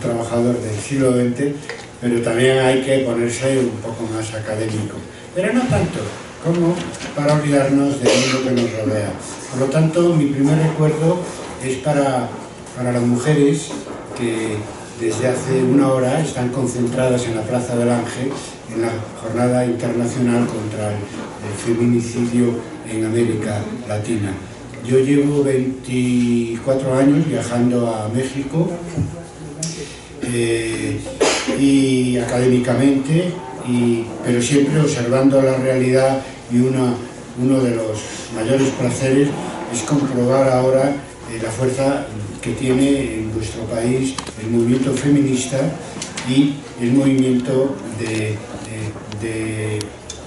trabajador del siglo XX, pero también hay que ponerse un poco más académico. Pero no tanto como para olvidarnos del mundo que nos rodea. Por lo tanto, mi primer recuerdo es para, para las mujeres que desde hace una hora están concentradas en la Plaza del Ángel en la Jornada Internacional contra el, Feminicidio en América Latina. Yo llevo 24 años viajando a México eh, y académicamente, pero siempre observando la realidad y uno de los mayores placeres es comprobar ahora eh, la fuerza que tiene en nuestro país el movimiento feminista y el movimiento de,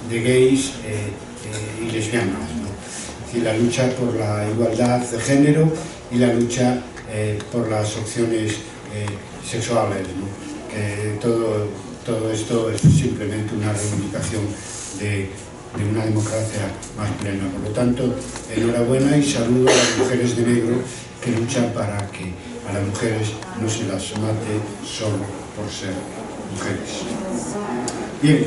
gays eh, y lesbianas. la lucha por la igualdad de género y la lucha por las opciones sexuales. todo, todo esto es simplemente una reivindicación de, una democracia más plena. Por lo tanto, enhorabuena y saludo a las mujeres de negro que luchan para que a las mujeres no se las mate solo por ser mujeres. Bien,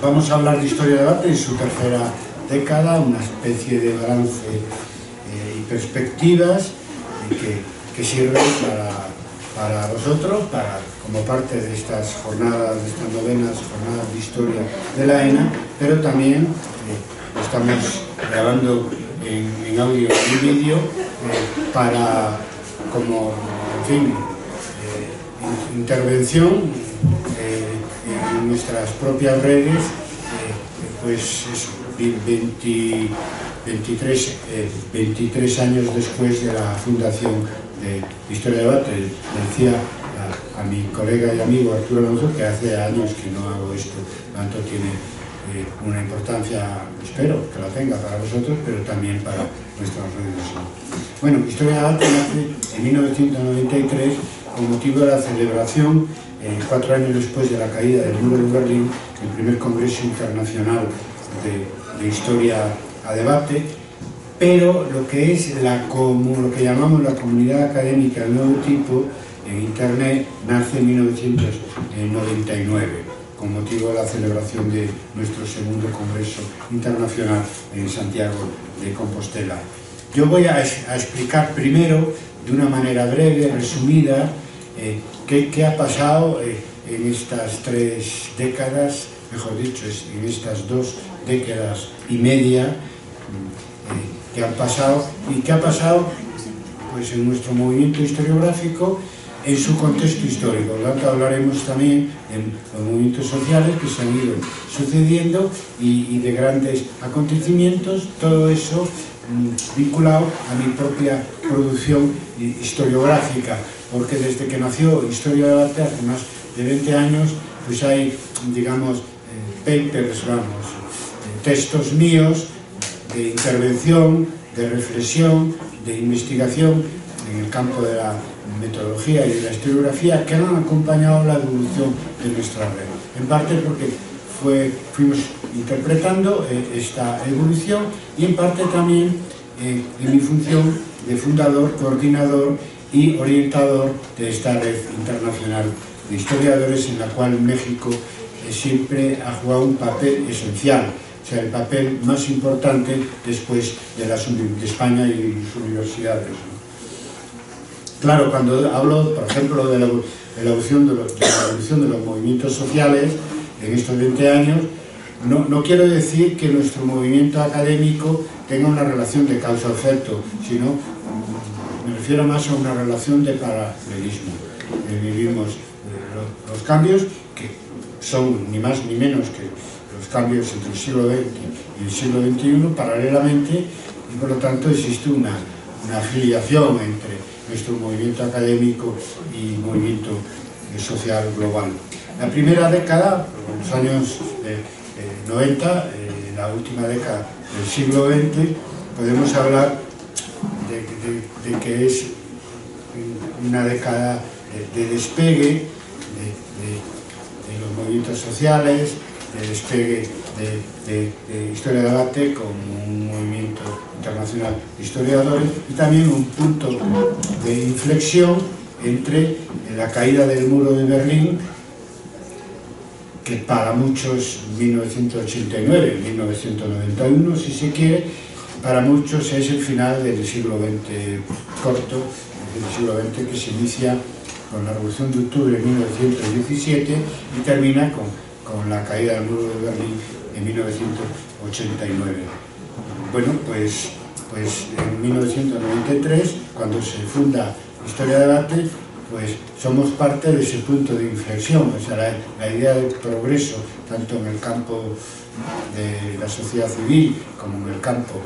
vamos a hablar de historia de arte en su tercera década, una especie de balance eh, y perspectivas que, que sirven para para vosotros, para, como parte de estas jornadas, de estas novenas jornadas de historia de la ENA, pero también eh, estamos grabando en, audio y vídeo eh, para, como, en fin, eh, intervención en nuestras propias redes, pues eso, 20, 23, 23 años después de la fundación de Historia de Debate, decía a, mi colega y amigo Arturo Alonso que hace años que no hago esto, tanto tiene eh, una importancia, espero que la tenga para vosotros, pero también para nuestras redes. Bueno, Historia de Debate nace en 1993 con motivo de la celebración, eh, cuatro años después de la caída del muro de Berlín, el primer Congreso Internacional de, de Historia a Debate, pero lo que es la, lo que llamamos la comunidad académica del nuevo tipo en Internet nace en 1999 con motivo de la celebración de nuestro segundo Congreso Internacional en Santiago de Compostela. Yo voy a, explicar primero, de una manera breve, resumida, eh, qué, ha pasado eh, en estas tres décadas, mejor dicho, en estas dos décadas y media, que han pasado y que ha pasado pues, en nuestro movimiento historiográfico en su contexto histórico. Por tanto, hablaremos también de los movimientos sociales que se han ido sucediendo y, de grandes acontecimientos, todo eso mm, vinculado a mi propia producción historiográfica, porque desde que nació Historia de Arte hace más de 20 años, pues hay, digamos, eh, papers, vamos, eh, textos míos de intervención, de reflexión, de investigación en el campo de la metodología y de la historiografía que han acompañado la evolución de nuestra red. En parte porque fue, fuimos interpretando eh, esta evolución y en parte también eh, en mi función de fundador, coordinador y orientador de esta red internacional de historiadores en la cual México eh, siempre ha jugado un papel esencial o sea, el papel más importante después de, de España y sus universidades. Claro, cuando hablo, por ejemplo, de la, evolución de, los, movimientos sociales en estos 20 años, no, no, quiero decir que nuestro movimiento académico tenga una relación de causa-efecto, sino me refiero más a una relación de paralelismo. Vivimos eh, los cambios que son ni más ni menos que cambios entre el siglo XX y el siglo XXI paralelamente y por lo tanto existe una, una afiliación entre nuestro movimiento académico y movimiento social global. La primera década, los años 90, eh, la última década del siglo XX, podemos hablar de, que es una década de, despegue de los movimientos sociales, de despegue de, Historia de Debate como un movimiento internacional de historiadores y también un punto de inflexión entre la caída del muro de Berlín, que para muchos 1989, 1991 si se quiere, para muchos es el final del siglo XX corto, del siglo XX que se inicia con la Revolución de Octubre de 1917 y termina con, con la caída del muro de Berlín en 1989. Bueno, pues, pues en 1993, cuando se funda Historia de Debate, pues somos parte de ese punto de inflexión, o sea, la, idea de progreso, tanto en el campo de la sociedad civil como en el campo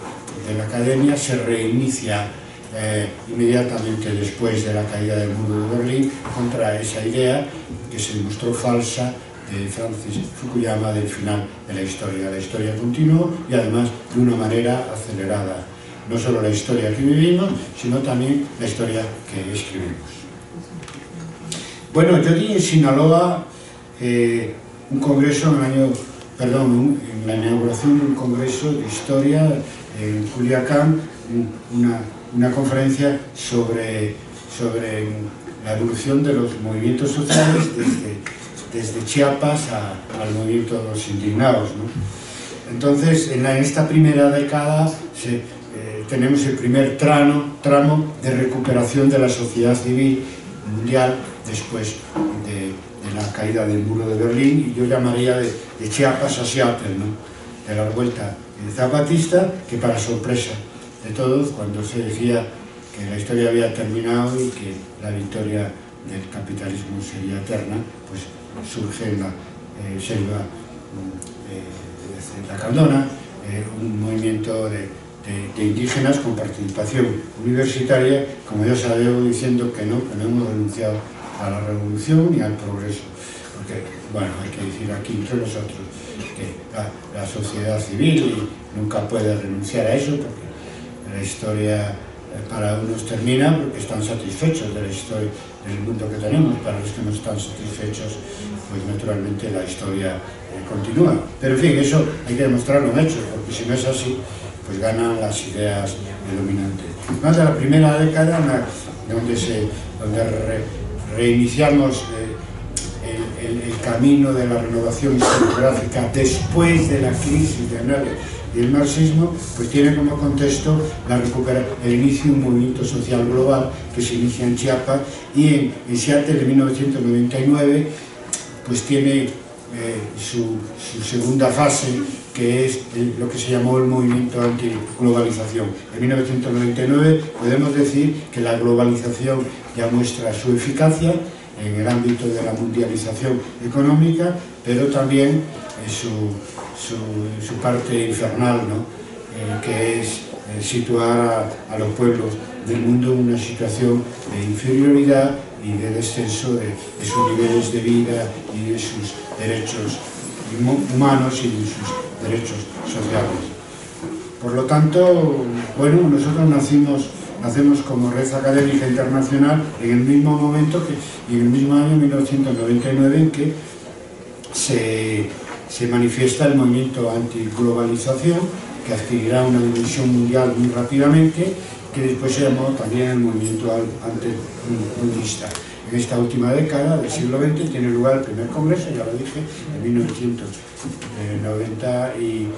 de la academia se reinicia eh, inmediatamente después de la caída del muro de Berlín contra esa idea que se mostró falsa de Francis Fukuyama del final de la historia. La historia continuó y además de una manera acelerada. No solo la historia que vivimos, sino también la historia que escribimos. Bueno, yo di en Sinaloa eh, un congreso en el año, perdón, en la inauguración de un congreso de historia en Culiacán una, una conferencia sobre, sobre la evolución de los movimientos sociales desde, desde Chiapas a, al movimiento de los indignados. ¿no? Entonces, en, la, en, esta primera década se, eh, tenemos el primer tramo, tramo de recuperación de la sociedad civil mundial después de, de, la caída del muro de Berlín y yo llamaría de, de Chiapas a Seattle, ¿no? de la vuelta zapatista, que para sorpresa de todos, cuando se decía que la historia había terminado y que la victoria del capitalismo sería eterna, pues surge en la eh, selva eh, de la Caldona, eh, un movimiento de, indígenas con participación universitaria, como ya sabemos diciendo que no, que no hemos renunciado a la revolución ni al progreso. Porque, bueno, hay que decir aquí entre nosotros, que la, sociedad civil nunca puede renunciar a eso porque la historia eh, para unos termina porque están satisfechos de la historia del mundo que tenemos, para los que no están satisfechos, pues naturalmente la historia eh, continúa. Pero en fin, eso hay que demostrarlo en hechos, porque si no es así, pues ganan las ideas dominantes. Más de la primera década, donde, se, donde re, reiniciamos eh, el, el, camino de la renovación historiográfica después de la crisis de 9 y el marxismo, pues tiene como contexto la el inicio de un movimiento social global que se inicia en Chiapas y en, en Seattle de 1999 pues tiene eh, su, segunda fase que es lo que se llamó el movimiento antiglobalización. En 1999 podemos decir que la globalización ya muestra su eficacia, en el ámbito de la mundialización económica, pero también eh, su, su, parte infernal, ¿no? eh, que es eh, situar a, los pueblos del mundo en una situación de inferioridad y de descenso de, sus niveles de vida y de sus derechos humanos y de sus derechos sociales. Por lo tanto, bueno, nosotros nacimos hacemos como red académica internacional en el mismo momento que, y en el mismo año 1999 en que se, se manifiesta el movimiento antiglobalización que adquirirá una dimensión mundial muy rápidamente que después se llamó también el movimiento antibudista. En esta última década del siglo XX tiene lugar el primer congreso, ya lo dije, en 1990 y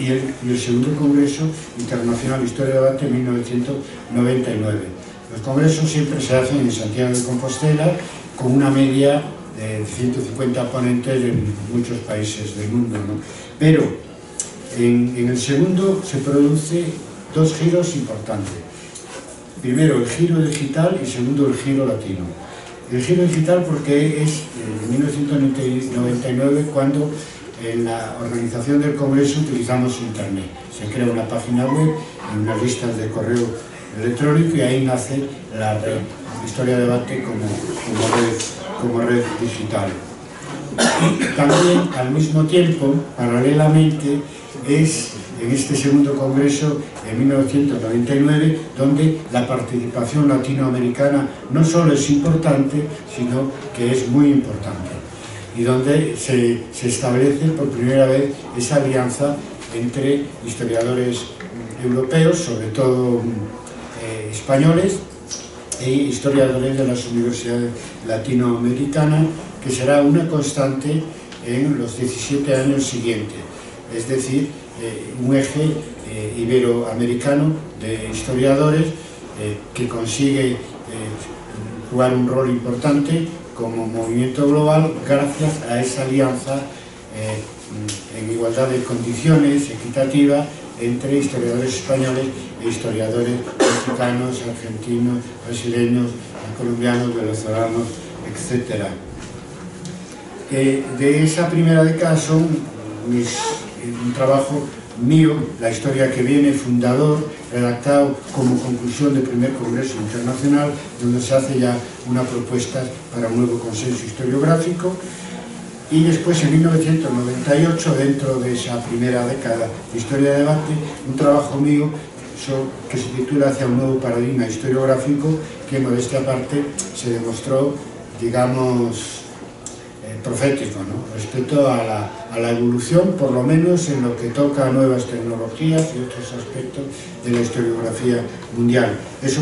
y el, y el segundo Congreso Internacional de Historia de Debate en 1999. Los congresos siempre se hacen en Santiago de Compostela con una media de 150 ponentes en muchos países del mundo. Pero en, el segundo se produce dos giros importantes. Primero el giro digital y segundo el giro latino. El giro digital porque es en 1999 cuando en la organización del Congreso utilizamos Internet. Se crea una página web unas listas de correo electrónico y ahí nace la Historia Debate como, como, red, como red digital. También, al mismo tiempo, paralelamente, es en este segundo congreso en 1999, donde la participación latinoamericana no solo es importante, sino que es muy importante y donde se, se establece por primera vez esa alianza entre historiadores europeos, sobre todo eh, españoles, e historiadores de las universidades latinoamericanas, que será una constante en los 17 años siguientes. Es decir, eh, un eje eh, iberoamericano de historiadores eh, que consigue jugar un rol importante como movimiento global gracias a esa alianza en igualdad de condiciones equitativa entre historiadores españoles historiadores mexicanos, argentinos, brasileños, colombianos, venezolanos, etc. Eh, de esa primera década son mis, un trabajo mío, la historia que viene, fundador, redactado como conclusión del primer Congreso Internacional, donde se hace ya una propuesta para un nuevo consenso historiográfico, y después en 1998, dentro de esa primera década de Historia de Debate, un trabajo mío que se titula Hacia un nuevo paradigma historiográfico, que modestia aparte se demostró, digamos, eh, profético, respecto a la, evolución, por lo menos en lo que toca a nuevas tecnologías y otros aspectos de la historiografía mundial. Eso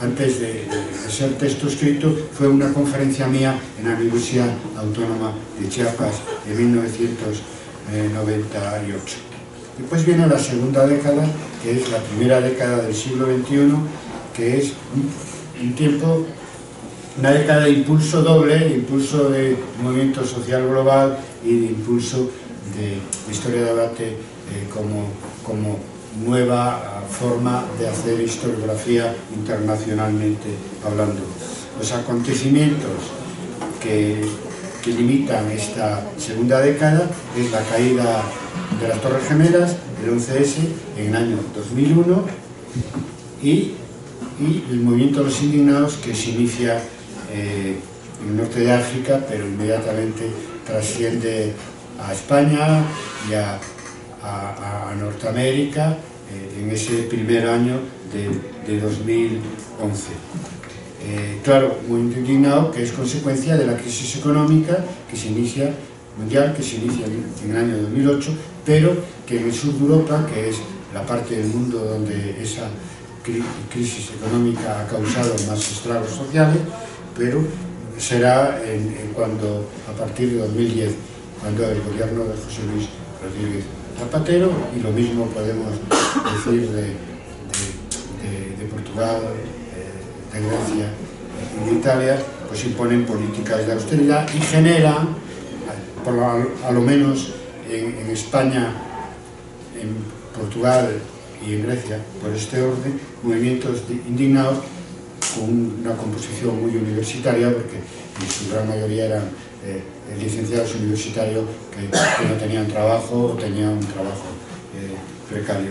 antes de, de, ser texto escrito, fue una conferencia mía en la Universidad Autónoma de Chiapas en 1998. Después viene la segunda década, que es la primera década del siglo XXI, que es un, tiempo, una década de impulso doble, impulso de movimiento social global y de impulso de historia de debate eh, como, como nueva forma de hacer historiografía internacionalmente hablando. Los acontecimientos que, limitan esta segunda década es la caída de las Torres Gemelas, el 11S, en el año 2001, y, y el movimiento de los indignados que se inicia eh, en el norte de África, pero inmediatamente trasciende a España y a a, Norteamérica eh, en ese primer año de, de 2011. Eh, claro, muy indignado que es consecuencia de la crisis económica que se inicia mundial, que se inicia en el año 2008, pero que en el sur de Europa, que es la parte del mundo donde esa cri crisis económica ha causado más estragos sociales, pero será cuando, a partir de 2010, cuando el gobierno de José Luis Rodríguez Zapatero y lo mismo podemos decir de, de, de Portugal, eh, de Grecia y de Italia, pues imponen políticas de austeridad y generan, por a lo menos en, España, en Portugal y en Grecia, por este orden, movimientos indignados con una composición muy universitaria, porque en su gran mayoría eran eh, licenciados universitarios que, que, no tenían trabajo o tenían un trabajo eh, precario.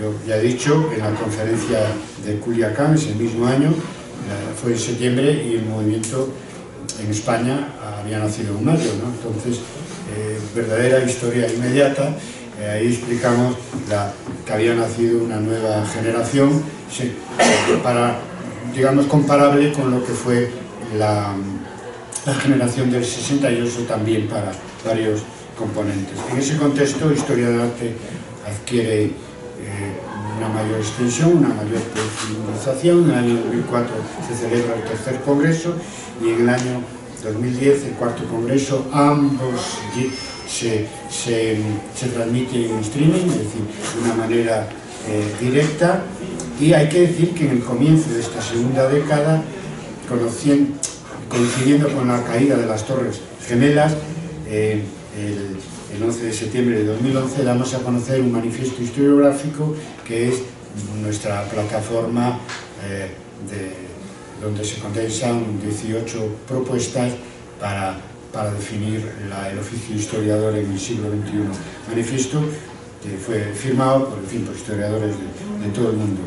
Yo ya he dicho, en la conferencia de Culiacán, ese mismo año, eh, fue en septiembre y el movimiento en España había nacido en mayo, ¿no? entonces, eh, verdadera historia inmediata, eh, ahí explicamos la, que había nacido una nueva generación para, digamos, comparable con lo que fue la, la generación del 68 también para varios componentes. En ese contexto, Historia del Arte adquiere eh, una mayor extensión, una mayor profundización. En el año 2004 se celebra el tercer congreso y en el año 2010 el cuarto congreso, ambos se, se, se transmiten en streaming, es decir, de una manera eh, directa. Y hay que decir que en el comienzo de esta segunda década, coincidiendo con la caída de las Torres Gemelas, eh, el, el 11 de septiembre de 2011 damos a conocer un manifiesto historiográfico que es nuestra plataforma eh, de, donde se condensan 18 propuestas para, para definir la, el oficio historiador en el siglo XXI. Manifiesto que fue firmado por, en fin, por historiadores de, de todo el mundo.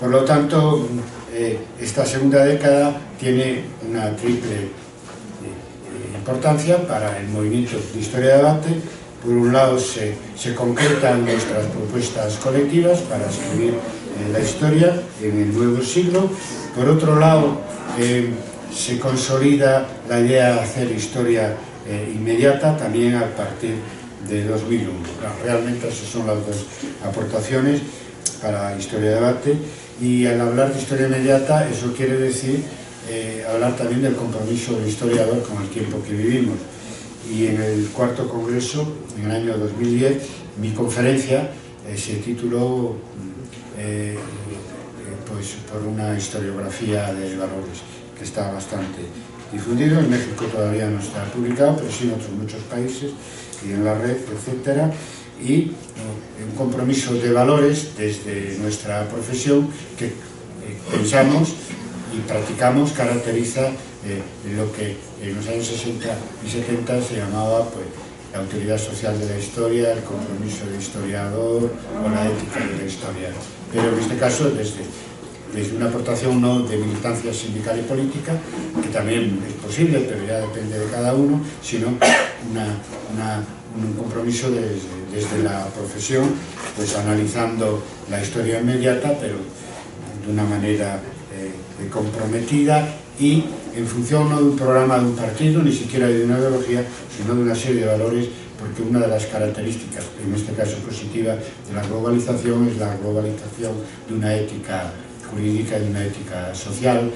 Por lo tanto, eh, esta segunda década tiene una triple eh, importancia para el movimiento de historia de debate. Por un lado, se, se concretan nuestras propuestas colectivas para escribir eh, la historia en el nuevo siglo. Por otro lado, eh, se consolida la idea de hacer historia eh, inmediata también a partir de 2001. Realmente esas son las dos aportaciones para Historia de Debate y al hablar de historia inmediata eso quiere decir eh, hablar también del compromiso del historiador con el tiempo que vivimos. Y en el cuarto congreso, en el año 2010, mi conferencia se tituló eh, pues, por una historiografía de valores que está bastante difundido. En México todavía no está publicado, pero sí en otros muchos países y en la red, etcétera y un compromiso de valores desde nuestra profesión que pensamos y practicamos caracteriza eh, lo que en los años 60 y 70 se llamaba pues, la utilidad social de la historia, el compromiso del historiador o la ética de la historia. Pero en este caso desde, desde una aportación no de militancia sindical y política, que también es posible, pero ya depende de cada uno, sino un compromiso desde, desde la profesión, pues analizando la historia inmediata, pero de una manera eh, comprometida y en función no de un programa de un partido, ni siquiera de una ideología, sino de una serie de valores, porque una de las características, en este caso positiva, de la globalización es la globalización de una ética jurídica, de una ética social,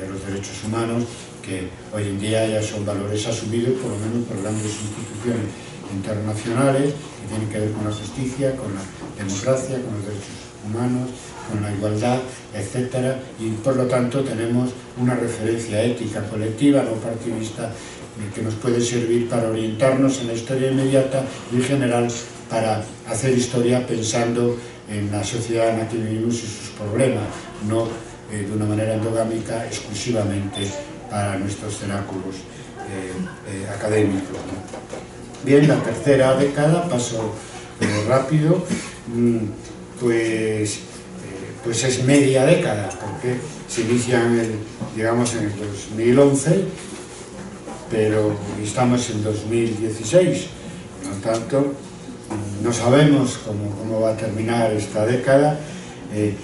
de los derechos humanos, que hoy en día ya son valores asumidos por lo menos por grandes instituciones internacionales que tienen que ver con la justicia, con la democracia, con los derechos humanos, con la igualdad, etcétera, y por lo tanto tenemos una referencia ética colectiva, no partidista, que nos puede servir para orientarnos en la historia inmediata y en general para hacer historia pensando en la sociedad en la que vivimos y sus problemas, no eh, de una manera endogámica exclusivamente para nuestros cenáculos eh, eh, académicos. Bien, la tercera década, paso rápido, mm, pues pues es media década, porque se inicia en el, digamos, en el 2011, pero estamos en 2016, por lo tanto, no sabemos cómo, cómo va a terminar esta década. Eh,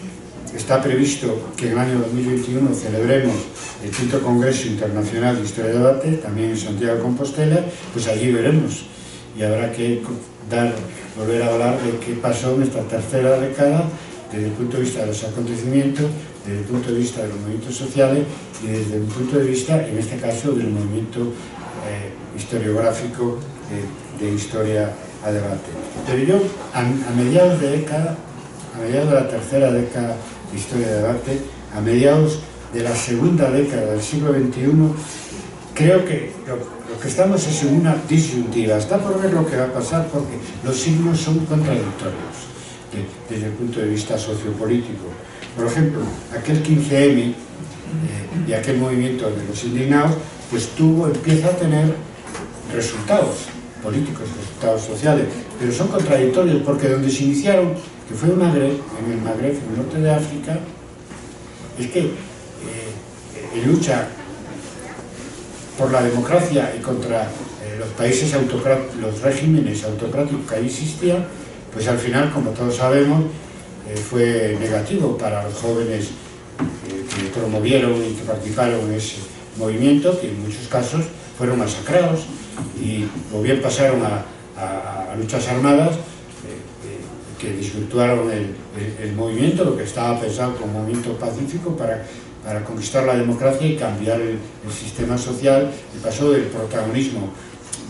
está previsto que en el año 2021 celebremos el quinto Congreso Internacional de Historia de Debate, también en Santiago de Compostela, pues allí veremos y habrá que dar, volver a hablar de qué pasó en esta tercera década desde el punto de vista de los acontecimientos, desde el punto de vista de los movimientos sociales y desde el punto de vista, en este caso, del movimiento eh, historiográfico eh, de historia a debate. Pero yo, a, mediados de década, a mediados de la tercera década de historia de debate, a mediados de la segunda década del siglo XXI, creo que lo, lo, que estamos es en una disyuntiva. Está por ver lo que va a pasar porque los signos son contradictorios desde el punto de vista sociopolítico. Por ejemplo, aquel 15M eh, y aquel movimiento de los indignados, pues tuvo, empieza a tener resultados políticos, resultados sociales, pero son contradictorios porque donde se iniciaron, que fue en Magreb, en el Magreb, en el norte de África, es que eh, lucha por la democracia y contra eh, los países autocráticos, los regímenes autocráticos que ahí existían, pues al final, como todos sabemos, eh, fue negativo para los jóvenes eh, que promovieron y que participaron en ese movimiento, que en muchos casos fueron masacrados y o bien pasaron a, luchas armadas eh, que desvirtuaron el, movimiento, lo que estaba pensado como movimiento pacífico para, para conquistar la democracia y cambiar el, el sistema social y pasó del protagonismo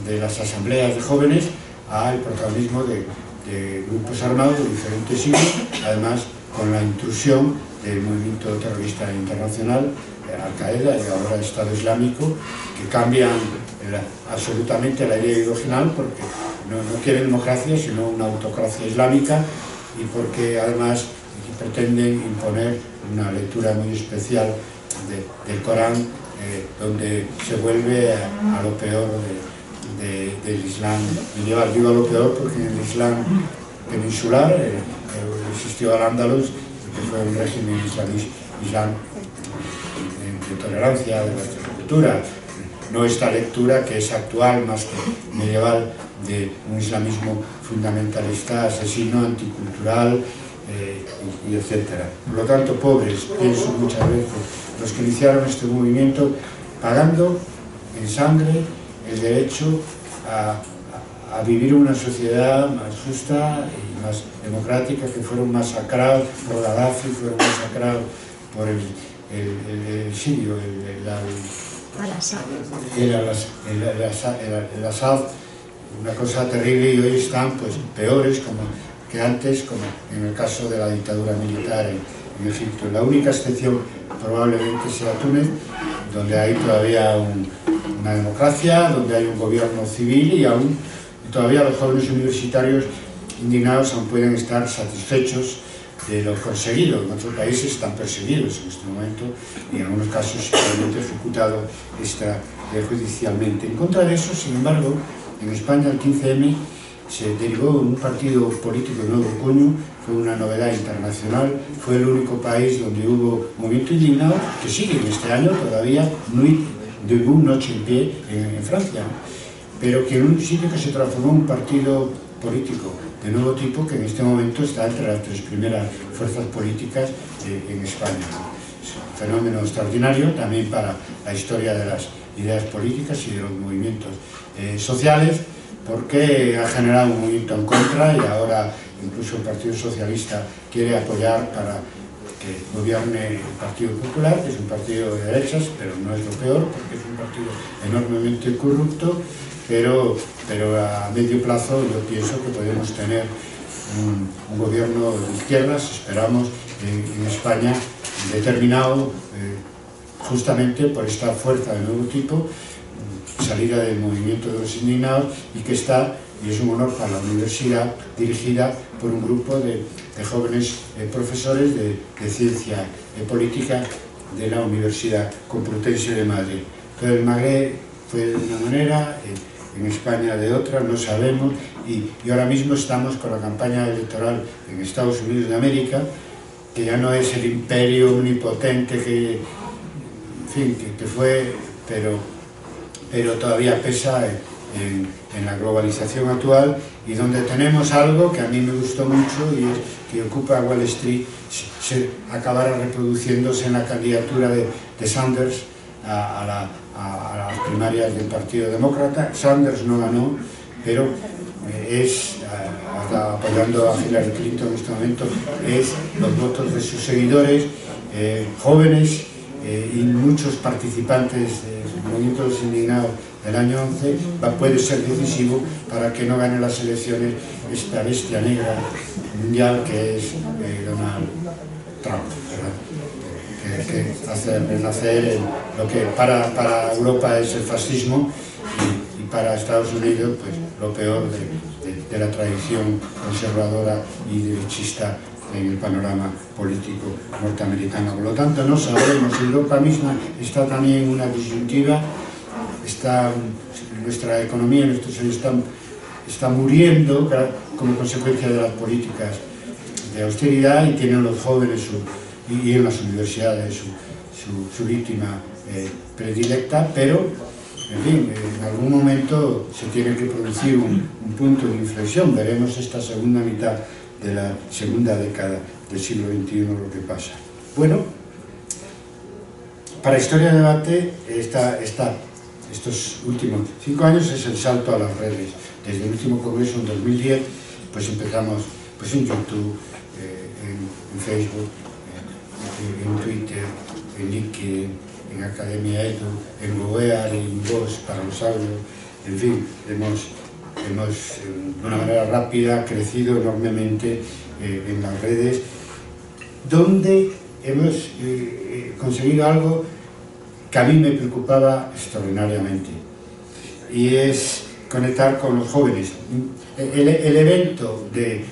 de las asambleas de jóvenes al protagonismo de, de grupos armados de diferentes signos, además con la intrusión del movimiento terrorista internacional, Al-Qaeda y ahora Estado Islámico, que cambian absolutamente la idea original porque no, no quieren democracia, sino una autocracia islámica y porque además pretenden imponer una lectura muy especial del Corán, eh, donde se vuelve a, a lo peor de, del Islam medieval. Digo lo peor porque en el Islam peninsular eh, eh, existió al-Ándalus, que fue un régimen islam de, tolerancia, de nuestra cultura. No esta lectura que es actual, más que medieval, de un islamismo fundamentalista, asesino, anticultural, eh, y etcétera. Por lo tanto, pobres, pienso muchas veces, los que iniciaron este movimiento pagando en sangre el derecho a, a vivir una sociedad más justa y más democrática, que fueron masacrados por Gaddafi, fueron masacrados por el, el, el, sirio, el, el, el, Assad, una cosa terrible y hoy están pues peores como que antes, como en el caso de la dictadura militar en, en Egipto. La única excepción probablemente sea Túnez, donde hay todavía un, una democracia, donde hay un gobierno civil y aún todavía los jóvenes universitarios indignados aún pueden estar satisfechos de lo conseguido. En otros países están perseguidos en este momento y en algunos casos realmente ejecutado extrajudicialmente. En contra de eso, sin embargo, en España el 15M se derivó en un partido político nuevo cuño, fue una novedad internacional, fue el único país donde hubo movimiento indignado, que sigue en este año todavía, muy debout, noche en pie, en, en Francia, pero que en un sitio que se transformó en un partido político de nuevo tipo que en este momento está entre las tres primeras fuerzas políticas de, en España. Es un fenómeno extraordinario también para la historia de las ideas políticas y de los movimientos eh, sociales, porque ha generado un movimiento en contra y ahora incluso el Partido Socialista quiere apoyar para que gobierne el Partido Popular, que es un partido de derechas, pero no es lo peor, porque es un partido enormemente corrupto, pero, pero a medio plazo yo pienso que podemos tener un, gobierno de izquierdas, esperamos, en, en España, determinado eh, justamente por esta fuerza de nuevo tipo, salida del movimiento de los indignados y que está, y es un honor para la universidad, dirigida por un grupo de, de jóvenes eh, profesores de, ciencia eh, política de la Universidad Complutense de Madrid. Entonces el Magreb fue de una manera, en España de otra, no sabemos, y, y, ahora mismo estamos con la campaña electoral en Estados Unidos de América, que ya no es el imperio omnipotente que, en fin, que fue, pero pero todavía pesa en, en, la globalización actual y donde tenemos algo que a mí me gustó mucho y es que ocupa Wall Street se, acabara reproduciéndose en la candidatura de, de Sanders a, a, la, a, a, las primarias del Partido Demócrata. Sanders no ganó, pero eh, es, está apoyando a Hillary Clinton en este momento, es los votos de sus seguidores, eh, jóvenes eh, y muchos participantes movimiento de los indignados del año 11 va, puede ser decisivo para que no gane las elecciones esta bestia negra mundial que es eh, Donald Trump, que, hace renacer lo que para, para Europa es el fascismo y, para Estados Unidos pues lo peor de, la tradición conservadora y derechista en el panorama político norteamericano. Por lo tanto, no sabemos, Europa misma está también en una disyuntiva, está, nuestra economía, nuestro ser está, está muriendo como consecuencia de las políticas de austeridad y tienen los jóvenes y, en las universidades su, su, víctima eh, predilecta, pero en fin, en algún momento se tiene que producir un, un punto de inflexión, veremos esta segunda mitad de la segunda década del siglo XXI lo que pasa. Bueno, para Historia de Debate, esta, esta, estos últimos cinco años es el salto a las redes. Desde el último congreso en 2010, pues empezamos pues en YouTube, eh, en, Facebook, eh, en Twitter, en LinkedIn, en Academia Edu, en Goear, en Voz para los audios, en fin, hemos hemos de una manera rápida crecido enormemente eh, en las redes, donde hemos eh, eh, conseguido algo que a mí me preocupaba extraordinariamente, y es conectar con los jóvenes. El, evento de,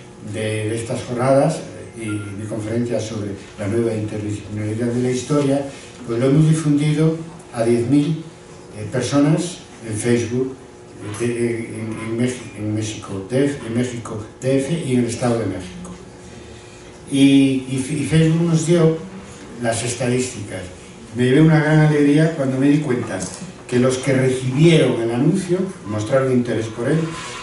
estas jornadas y mi conferencia sobre la nueva interdisciplinaridad de la historia, pues lo hemos difundido a 10.000 personas en Facebook, de, en, México, en, DF, en México DF y en el Estado de México. Y, Facebook nos dio las estadísticas. Me llevé una gran alegría cuando me di cuenta que los que recibieron el anuncio, mostraron interés por él,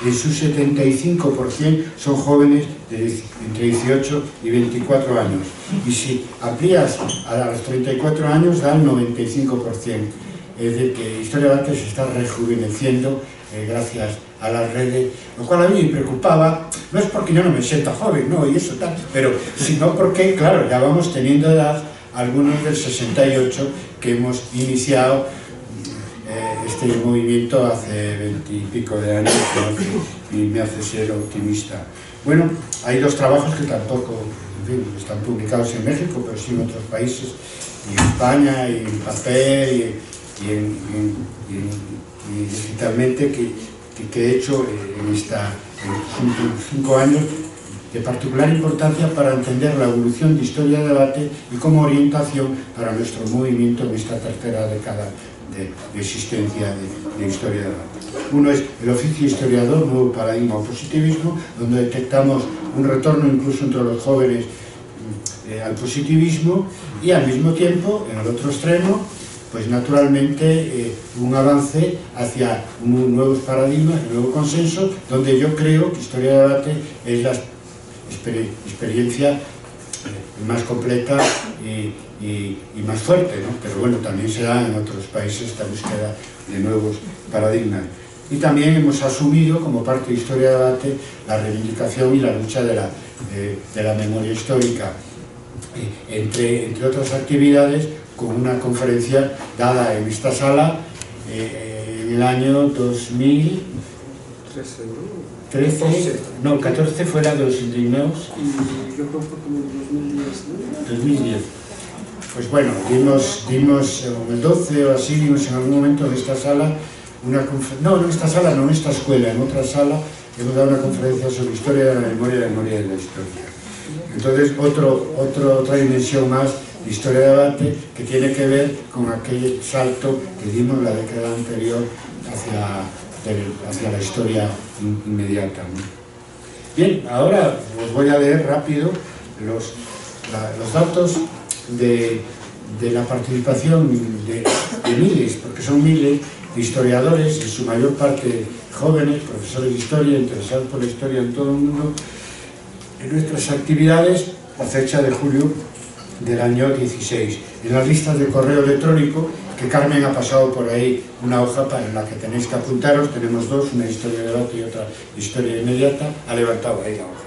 en su 75% son jóvenes de entre 18 y 24 años. Y si amplías a los 34 años, da el 95%. es decir, que Historia Arte se está rejuveneciendo eh, gracias a las redes, lo cual a mí me preocupaba, no es porque yo no me sienta joven, no, y eso tal, pero sino porque, claro, ya vamos teniendo edad, algunos del 68, que hemos iniciado este movimiento hace veintipico de años y me hace ser optimista. Bueno, hay dos trabajos que tampoco, están publicados en México, pero sí en otros países, y en España, y en papel, y, en, digitalmente, que, que, he hecho en esta cinco, años de particular importancia para entender la evolución de historia de debate y como orientación para nuestro movimiento en esta tercera década de, existencia de, historia de debate. Uno es el oficio historiador, nuevo paradigma o positivismo, donde detectamos un retorno incluso entre los jóvenes eh, al positivismo y al mismo tiempo, en el otro extremo, pues naturalmente eh, un avance hacia un, nuevos paradigmas, un nuevo consenso, donde yo creo que historia de debate es la experiencia eh, más completa y, más fuerte, ¿no? pero bueno, también se da en otros países esta búsqueda de nuevos paradigmas. Y también hemos asumido como parte de Historia de Debate la reivindicación y la lucha de la, de, la memoria histórica, eh, entre, entre otras actividades con una conferencia dada en esta sala eh, en el año 2013, no, 14 fue la de los indignados. Y yo creo que como 2010, 2010. Pues bueno, dimos, dimos el 12 o así, dimos en algún momento en esta sala una no, en esta sala, no en esta escuela, en otra sala, hemos dado una conferencia sobre historia de la memoria y la memoria de la historia. Entonces, otro, otro, otra dimensión más historia de debate que tiene que ver con aquel salto que dimos la década anterior hacia, hacia la historia inmediata. Bien, ahora os voy a leer rápido los, los datos de, la participación de, de miles, porque son miles de historiadores, en su mayor parte jóvenes, profesores de historia, interesados por la historia en todo el mundo, en nuestras actividades a fecha de julio del año 16. En las listas de correo electrónico, que Carmen ha pasado por ahí una hoja para la que tenéis que apuntaros, tenemos dos, una historia de debate y otra historia inmediata, ha levantado ahí la hoja.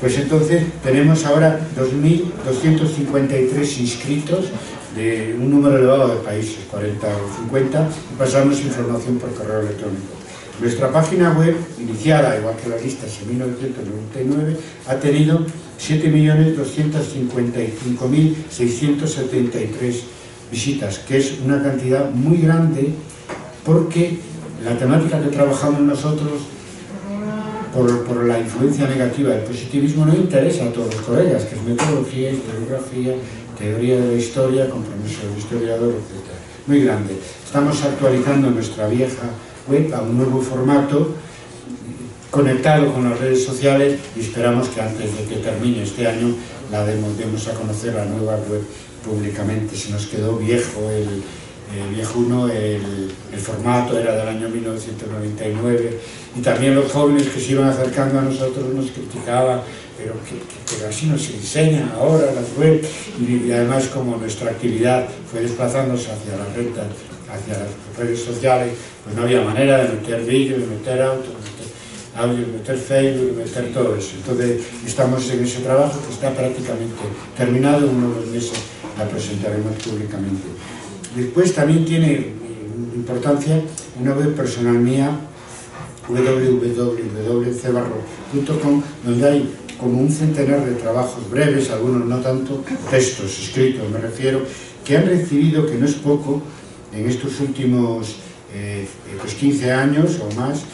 Pues entonces tenemos ahora 2.253 inscritos de un número elevado de países, 40 o 50, y pasamos información por correo electrónico. Nuestra página web, iniciada igual que las listas en 1999, ha tenido 7.255.673 visitas, que es una cantidad muy grande porque la temática que trabajamos nosotros por, la influencia negativa del positivismo no interesa a todos los colegas, que es metodología, historiografía, teoría de la historia, compromiso del historiador, etc. Muy grande. Estamos actualizando nuestra vieja web a un nuevo formato conectado con las redes sociales y esperamos que antes de que termine este año la demos, demos a conocer la nueva web públicamente. Se nos quedó viejo el, el viejuno, el, formato era del año 1999 y también los jóvenes que se iban acercando a nosotros nos criticaban pero que, así no se diseña ahora las web y, además como nuestra actividad fue desplazándose hacia las redes, hacia las redes sociales, pues no había manera de meter vídeo, de meter auto, audio, meter Facebook, meter todo eso. Entonces estamos en ese trabajo que está prácticamente terminado, en unos meses la presentaremos públicamente. Después también tiene importancia una web personal mía, www.cebarro.com, donde hay como un centenar de trabajos breves, algunos no tanto, textos escritos me refiero, que han recibido, que no es poco, en estos últimos eh, pues 15 años o más,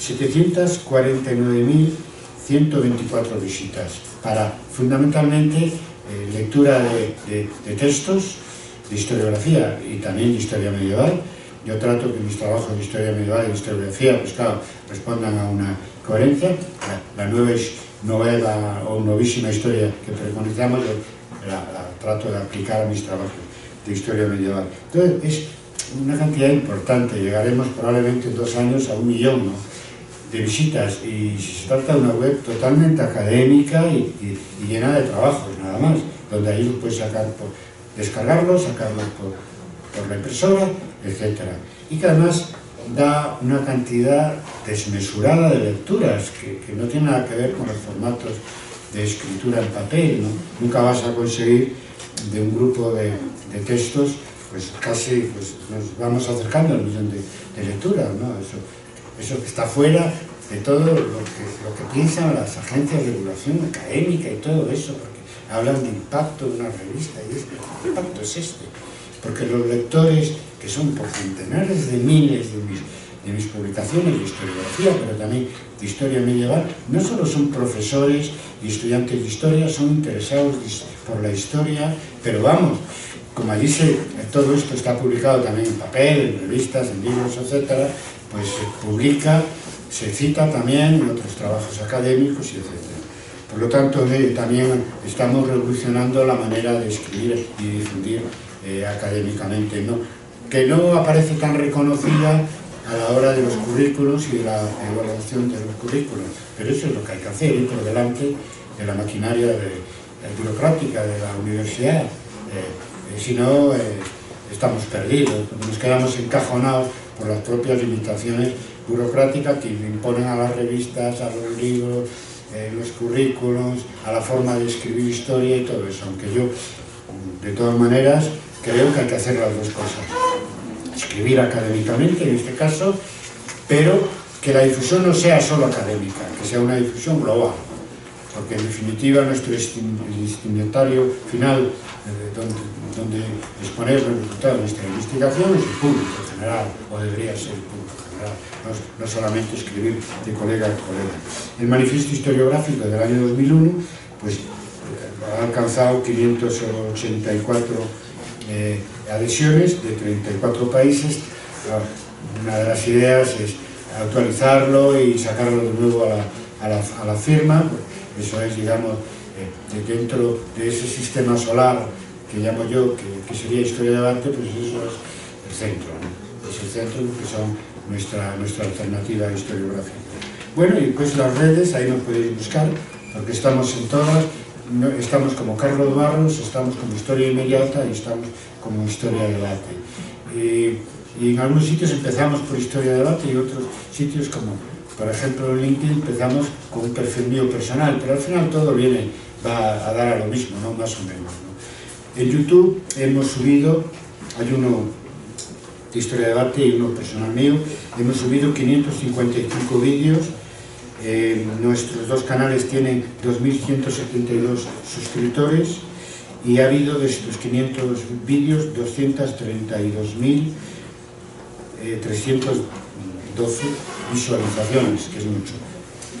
749.124 visitas para fundamentalmente eh, lectura de, textos, de historiografía y también de historia medieval. Yo trato que mis trabajos de historia medieval y de historiografía pues respondan a una coherencia. La, nueva novela o novísima historia que preconizamos la, la, trato de aplicar a mis trabajos de historia medieval. Entonces es una cantidad importante, llegaremos probablemente en dos años a un millón, ¿no? De visitas y se trata de una web totalmente académica y, llena de trabajos, nada más, donde ahí lo puedes sacar por, descargarlo, sacarlo por por la impresora, etc. Y que además da una cantidad desmesurada de lecturas que, que, no tiene nada que ver con los formatos de escritura en papel. ¿no? Nunca vas a conseguir de un grupo de, de textos, pues casi pues, nos vamos acercando al millón de, de lecturas. ¿no? Eso que está fuera de todo lo que, piensan las agencias de regulación académica y todo eso, porque hablan de impacto de una revista y es, ¿qué impacto es este? Porque los lectores, que son por centenares de miles de mis, publicaciones de historiografía, pero también de historia medieval, no solo son profesores y estudiantes de historia, son interesados por la historia, pero vamos, como allí todo esto está publicado también en papel, en revistas, en libros, etcétera, pues se publica, se cita también en otros trabajos académicos y etcétera. Por lo tanto, también estamos revolucionando la manera de escribir y difundir eh, académicamente, ¿no? que no aparece tan reconocida a la hora de los currículos y de la evaluación de los currículos, pero eso es lo que hay que hacer, ir por delante de la maquinaria de, de burocrática de la universidad, eh, si no eh, estamos perdidos, nos quedamos encajonados por las propias limitaciones burocráticas que imponen a las revistas, a los libros, eh, los currículos, a la forma de escribir historia y todo eso, aunque yo, de todas maneras, creo que hay que hacer las dos cosas. Escribir académicamente, en este caso, pero que la difusión no sea solo académica, que sea una difusión global, porque en definitiva nuestro destinatario final, eh, donde, exponer los resultados de nuestra investigación es el público en general, o debería ser el público en general, no, solamente escribir de colega a colega. El manifiesto historiográfico del año 2001 pues, ha alcanzado 584 eh, adhesiones de 34 países. Una de las ideas es actualizarlo y sacarlo de nuevo a la firma, eso es, digamos, eh, dentro de ese sistema solar que llamo yo, que, que sería historia de arte, pues eso es el centro, ¿no? es el centro que son nuestra, nuestra alternativa historiográfica. Bueno, y pues las redes, ahí nos podéis buscar, porque estamos en todas, no, estamos como Carlos Barros, estamos como Historia Inmediata y estamos como Historia del Arte. Y, eh, y en algunos sitios empezamos por Historia del Arte y otros sitios como por ejemplo, en LinkedIn empezamos con un perfil mío personal, pero al final todo viene, va a dar a lo mismo, ¿no? Más o menos. ¿no? En YouTube hemos subido, hay uno de Historia de Debate y uno personal mío, hemos subido 555 vídeos, eh, nuestros dos canales tienen 2.172 suscriptores y ha habido de estos 500 vídeos 232.312 eh, visualizaciones, que es mucho.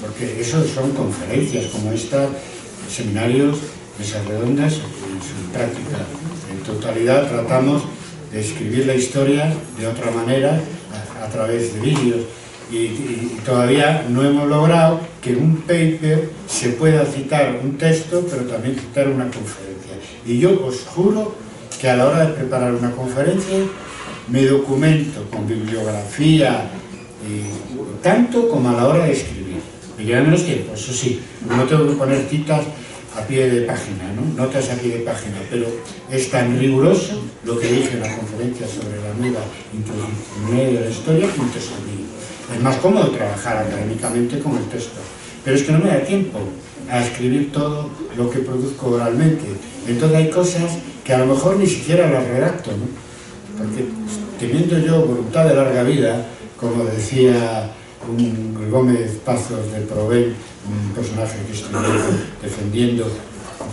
Porque eso son conferencias como esta, seminarios, mesas redondas, en su práctica. En totalidad tratamos de escribir la historia de otra manera a, través de vídeos y, y, todavía no hemos logrado que en un paper se pueda citar un texto pero también citar una conferencia y yo os juro que a la hora de preparar una conferencia me documento con bibliografía y, tanto como a la hora de escribir me lleva menos tiempo, eso sí no tengo que poner citas a pie de página, ¿no? notas a pie de página, pero es tan riguroso lo que dije en la conferencia sobre la nueva introducción de la historia que un texto. Es más cómodo trabajar académicamente con el texto, pero es que no me da tiempo a escribir todo lo que produzco oralmente. Entonces hay cosas que a lo mejor ni siquiera las redacto, ¿no? porque teniendo yo voluntad de larga vida, como decía un Gómez Pazos de Provell, un personaje que escribió defendiendo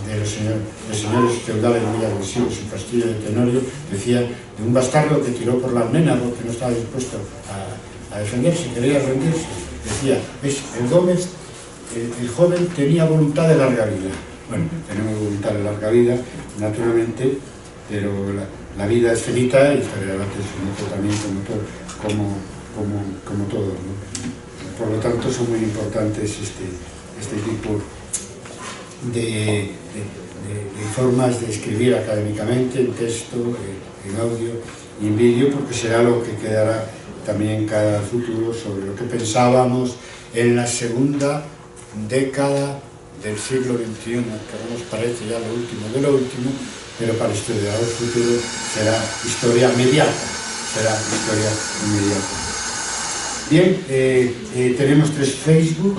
de los, señor, señores feudales muy agresivos su castillo de Tenorio, decía de un bastardo que tiró por la almena porque no estaba dispuesto a, defenderse, quería rendirse. Decía, es el Gómez, el, joven tenía voluntad de larga vida. Bueno, tenemos voluntad de larga vida, naturalmente, pero la, vida es finita y estaría es finito también como todo, como, como, como todo. ¿no? por lo tanto son muy importantes este, este tipo de, formas de escribir académicamente, en texto, en audio y en vídeo, porque será lo que quedará también cada futuro sobre lo que pensábamos en la segunda década del siglo XXI, que nos parece ya lo último de lo último, pero para el historiador futuro será historia mediata, será historia inmediata. Bien, eh, eh, tenemos tres Facebook,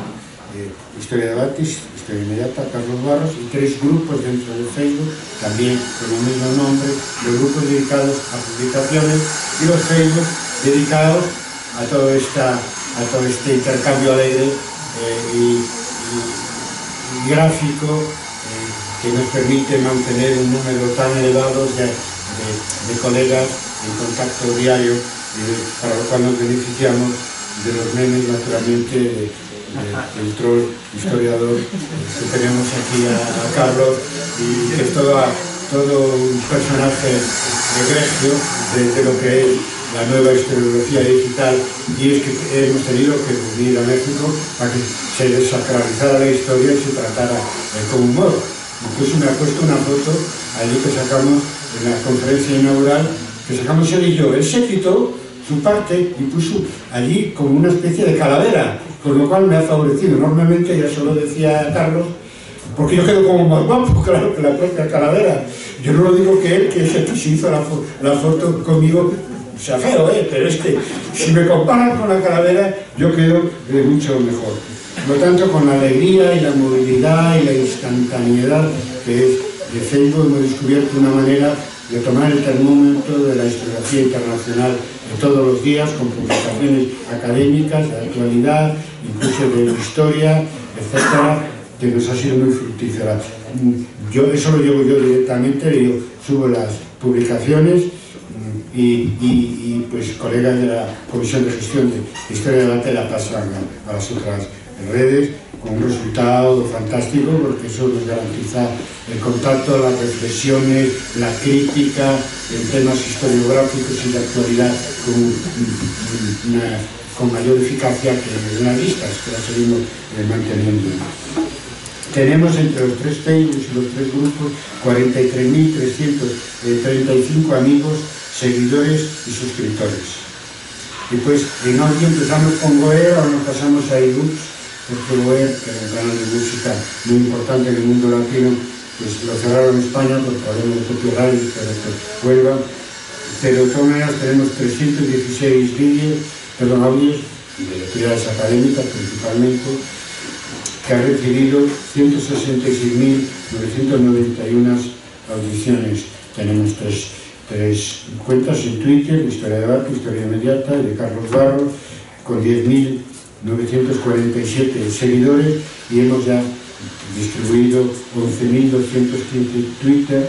eh, Historia de Batis, Historia Inmediata, Carlos Barros, y tres grupos dentro de Facebook, también con el mismo nombre, los grupos dedicados a publicaciones y los Facebook dedicados a todo, esta, a todo este intercambio alegre y, gráfico que nos permite mantener un número tan elevado de, de, de colegas en contacto diario, para lo cual nos beneficiamos de los memes, naturalmente, de, del troll historiador que tenemos aquí a, Carlos y que es todo, todo un personaje egregio de, de lo que es la nueva historiografía digital y es que hemos tenido que venir a México para que se desacralizara la historia y se tratara eh, con humor. Incluso me ha puesto una foto allí que sacamos en la conferencia inaugural, que sacamos él y yo. Él se su parte y puso allí como una especie de calavera, con lo cual me ha favorecido enormemente, ya solo decía Carlos, porque yo quedo como más guapo, claro, que la propia calavera. Yo no lo digo que él, que es el que se hizo la, fo la foto conmigo, sea feo, ¿eh? pero es que si me comparan con la calavera, yo quedo de mucho mejor. Por lo tanto, con la alegría y la movilidad y la instantaneidad que es de Facebook, hemos descubierto una manera de tomar el termómetro de la historiografía internacional todos los días, con publicaciones académicas, de actualidad, incluso de historia, etcétera, que nos ha sido muy fructífera. Yo, eso lo llevo yo directamente, yo subo las publicaciones, y, y, y, pues colegas de la Comisión de Gestión de Historia de la pasan a, a, las otras redes con un resultado fantástico porque eso nos garantiza el contacto, las reflexiones, la crítica en temas historiográficos y de actualidad con, una, con mayor eficacia que las listas que las seguimos eh, manteniendo. Tenemos entre los tres Facebook y los tres grupos 43.335 amigos seguidores y suscriptores. Y pues en audio empezamos con Goer, ahora nos pasamos a ebooks, porque Goer, que es un canal de música muy importante en el mundo latino, pues lo cerraron en España por problemas de copyright, pero que vuelvan. Pero de todas maneras tenemos 316 vídeos, perdón, audios, de actividades académicas principalmente, que ha recibido 166.991 audiciones. Tenemos tres tres cuentas en Twitter, Historia de Barco, Historia Inmediata, de Carlos Barro, con 10.947 seguidores y hemos ya distribuido 11.215 Twitter,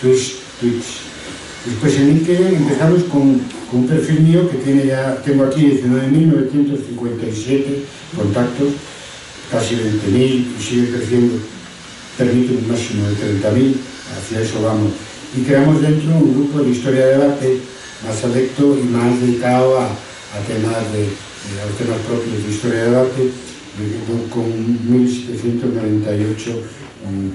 tweets, tweets. Después en LinkedIn empezamos con, con, un perfil mío que tiene ya, tengo aquí 19.957 contactos, casi 20.000 y sigue creciendo, permite un máximo de 30.000, hacia eso vamos y creamos dentro un grupo de historia de debate más adecto y más dedicado a, temas de, a los temas propios de historia de debate con 1.798 um,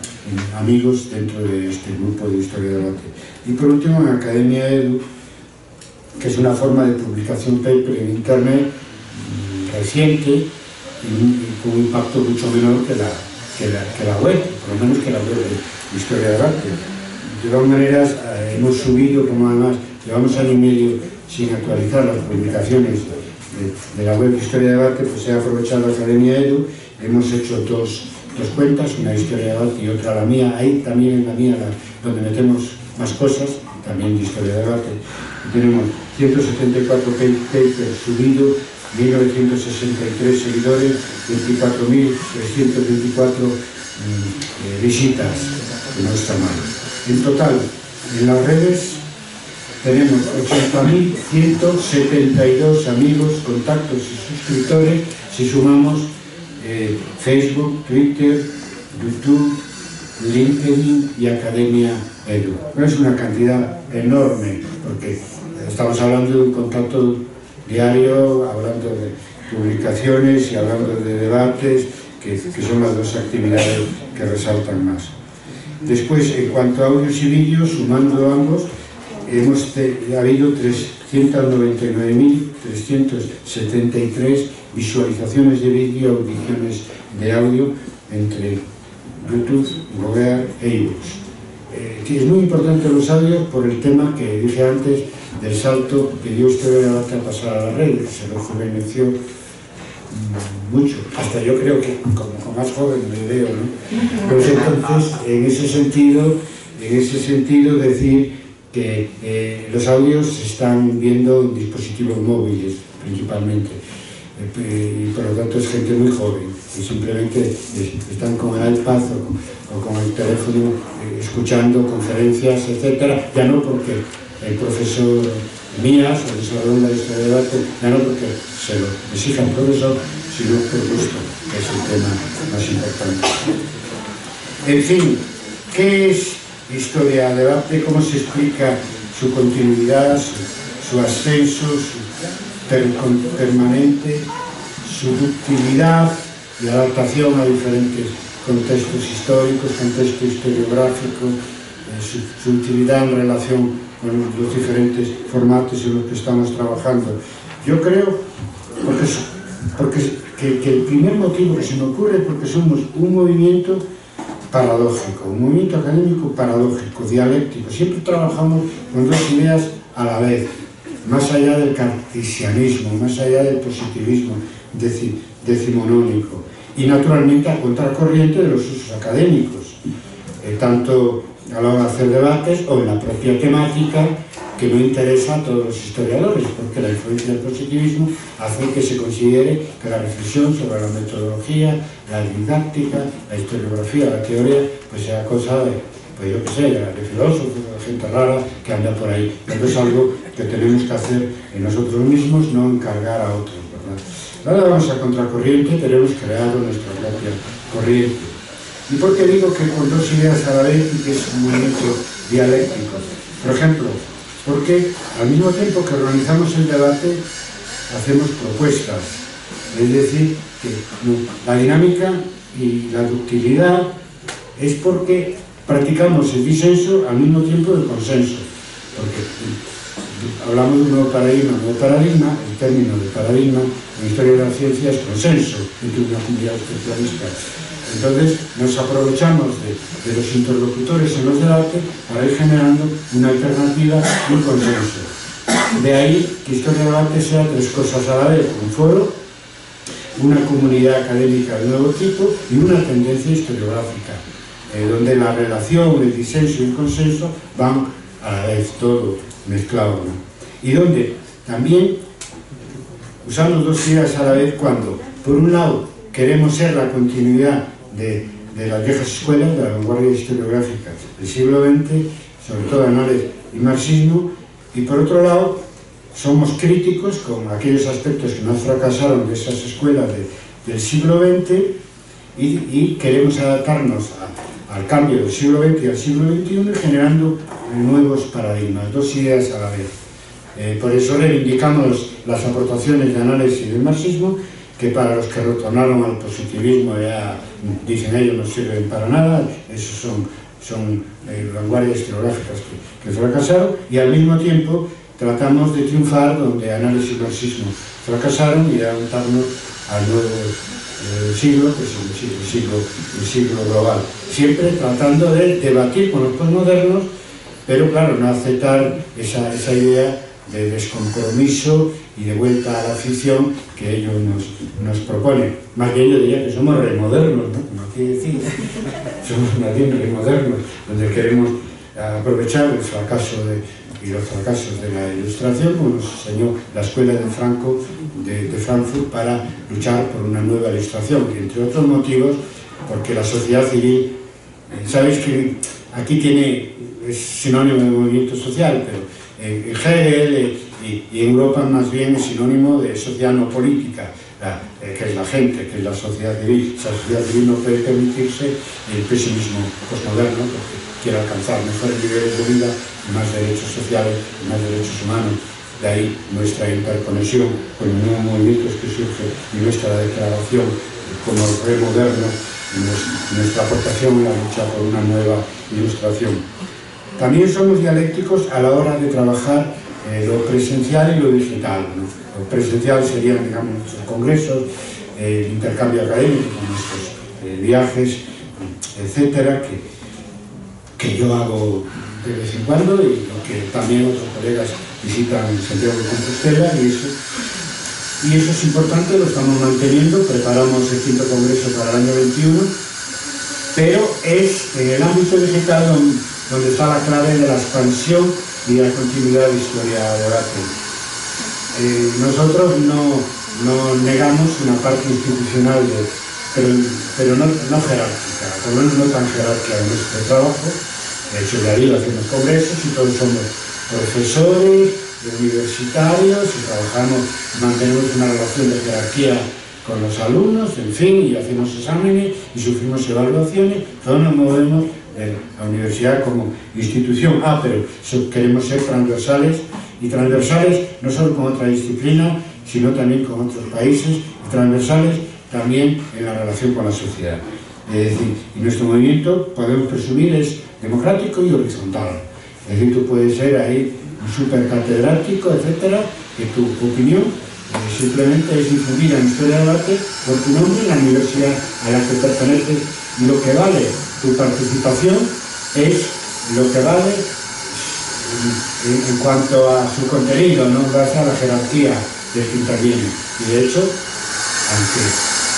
amigos dentro de este grupo de historia de debate. Y por último, en Academia Edu, que es una forma de publicación paper en Internet um, reciente y, con un impacto mucho menor que la, que la, que la web, por lo menos que la web de historia de debate de todas maneras, eh, hemos subido, como además llevamos año y medio sin actualizar las publicaciones de, de la web de Historia de Debate, pues se ha aprovechado la Academia Edu, hemos hecho dos, dos cuentas, una Historia de Debate y otra la mía, ahí también en la mía donde metemos más cosas, también de Historia de Debate. Tenemos 174 papers subidos, 1963 seguidores, 24.324 mm, eh, visitas, que no está mal. En total, en las redes tenemos 80.172 amigos, contactos y suscriptores si sumamos eh, Facebook, Twitter, YouTube, LinkedIn y Academia Edu. No es una cantidad enorme porque estamos hablando de un contacto diario, hablando de publicaciones y hablando de debates, que, que son las dos actividades que resaltan más. Despois, en cuanto a audios e vídeos, sumando ambos, hemos te, ha habido 399.373 visualizaciones de vídeo, audiciones de audio entre Bluetooth, Google e iVoox. Eh, es muy importante los audios por el tema que dije antes del salto que dio usted a pasar a la red, se lo rejuveneció mucho, hasta yo creo que como más joven me veo, ¿no? Pues entonces, en ese sentido, en ese sentido decir que eh, los audios se están viendo en dispositivos móviles principalmente. Eh, y por lo tanto es gente muy joven y simplemente están con el iPad o, con el teléfono eh, escuchando conferencias, etcétera, ya no porque el profesor Mías o el salón de este debate, ya no porque se lo exija el profesor, sino por gusto, que es el tema más importante. En fin, ¿qué es historia debate? ¿Cómo se explica su continuidad, su, ascenso, su permanente, su ductilidad, y adaptación a diferentes contextos históricos, contexto historiográfico, eh, su, utilidad en relación con los diferentes formatos en los que estamos trabajando. Yo creo, porque, porque que, el primer motivo que se me ocurre es porque somos un movimiento paradójico, un movimiento académico paradójico, dialéctico. Siempre trabajamos con dos ideas a la vez, más allá del cartesianismo, más allá del positivismo decimonónico y naturalmente a contracorriente de los usos académicos, eh, tanto a la hora de hacer debates o en la propia temática que no interesa a todos los historiadores, porque la influencia del positivismo hace que se considere que la reflexión sobre la metodología, la didáctica, la historiografía, la teoría, pues sea cosa de, pues yo qué sé, de filósofos, de gente rara que anda por ahí. Pero es algo que tenemos que hacer en nosotros mismos, no encargar a otros, ¿verdad? Ahora vamos a contracorriente, tenemos creado nuestra propia corriente. ¿Y por qué digo que con dos ideas a la vez y que es un movimiento dialéctico? Por ejemplo, porque al mismo tiempo que organizamos el debate, hacemos propuestas. Es decir, que la dinámica y la ductilidad es porque practicamos el disenso al mismo tiempo del consenso. Porque hablamos de un nuevo paradigma, un nuevo paradigma, el término de paradigma en la historia de la ciencia es consenso entre una comunidad especialista. Entonces nos aprovechamos de, los interlocutores en los debates para ir generando una alternativa y un consenso. De ahí que Historia de Debate sea tres cosas a la vez, un foro, una comunidad académica de nuevo tipo y una tendencia historiográfica, eh, donde la relación, el disenso y el consenso van a la vez todo mezclado. Y donde también usamos dos ideas a la vez cuando, por un lado, queremos ser la continuidad de, las viejas escuelas, de la vanguardia historiográfica del siglo XX, sobre todo análisis y marxismo, y por otro lado, somos críticos con aquellos aspectos que no fracasaron de esas escuelas del siglo XX y, queremos adaptarnos al cambio del siglo XX y al siglo XXI generando nuevos paradigmas, dos ideas a la vez. Eh, por eso reivindicamos las aportaciones de análisis del marxismo, que para los que retornaron al positivismo ya dicen ellos no sirven para nada, esos son, son eh, vanguardias historiográficas que, fracasaron, y al mismo tiempo tratamos de triunfar donde análisis y marxismo fracasaron y adelantarnos al nuevo eh, siglo, que es el siglo, global. Siempre tratando de debatir con los postmodernos pero claro, no aceptar esa, esa idea de descompromiso y de vuelta a la ficción que ellos nos, nos proponen. Más bien yo diría que somos remodernos, ¿no? no quiere decir, somos más bien remodernos, donde queremos aprovechar el fracaso de, y los fracasos de la ilustración, como nos enseñó la Escuela de Franco de, de Frankfurt para luchar por una nueva ilustración, entre otros motivos, porque la sociedad civil, eh, sabéis que aquí tiene es sinónimo de movimiento social, pero en Hegel y, y, Europa más bien es sinónimo de sociedad no política, eh, que es la gente, que es la sociedad civil. Esa sociedad civil no puede permitirse el pesimismo postmoderno porque quiere alcanzar mejores niveles de vida, más derechos sociales, más derechos humanos. De ahí nuestra interconexión con nuevos movimientos que surge y nuestra declaración como remoderno, nuestra aportación en la lucha por una nueva ilustración. También somos dialécticos a la hora de trabajar lo presencial y lo digital. Lo presencial serían, digamos, nuestros congresos, el intercambio académico, nuestros eh, viajes, etcétera, que, que yo hago de vez en cuando y lo que también otros colegas visitan Santiago de Compostela y eso, y eso es importante, lo estamos manteniendo, preparamos el quinto congreso para el año 21, pero es en el ámbito digital donde, está la clave de la expansión y la continuidad de historia de. Eh, nosotros no, no, negamos una parte institucional, pero, pero no, no, jerárquica, por lo menos no tan jerárquica en nuestro trabajo, de hecho, de ahí hacemos congresos y todos somos profesores, universitarios y trabajamos, mantenemos una relación de jerarquía con los alumnos, en fin, y hacemos exámenes y sufrimos evaluaciones, todos nos movemos la universidad como institución. Ah, pero queremos ser transversales, y transversales no solo con otra disciplina, sino también con otros países, y transversales también en la relación con la sociedad. Es decir, y nuestro movimiento, podemos presumir, es democrático y horizontal. Es decir, tú puedes ser ahí un super catedrático, etcétera, que tu opinión eh, simplemente es influir en historia del arte por tu nombre en la universidad a la que perteneces lo que vale tu participación es lo que vale en, cuanto a su contenido, no base a la jerarquía de que interviene. Y de hecho, aunque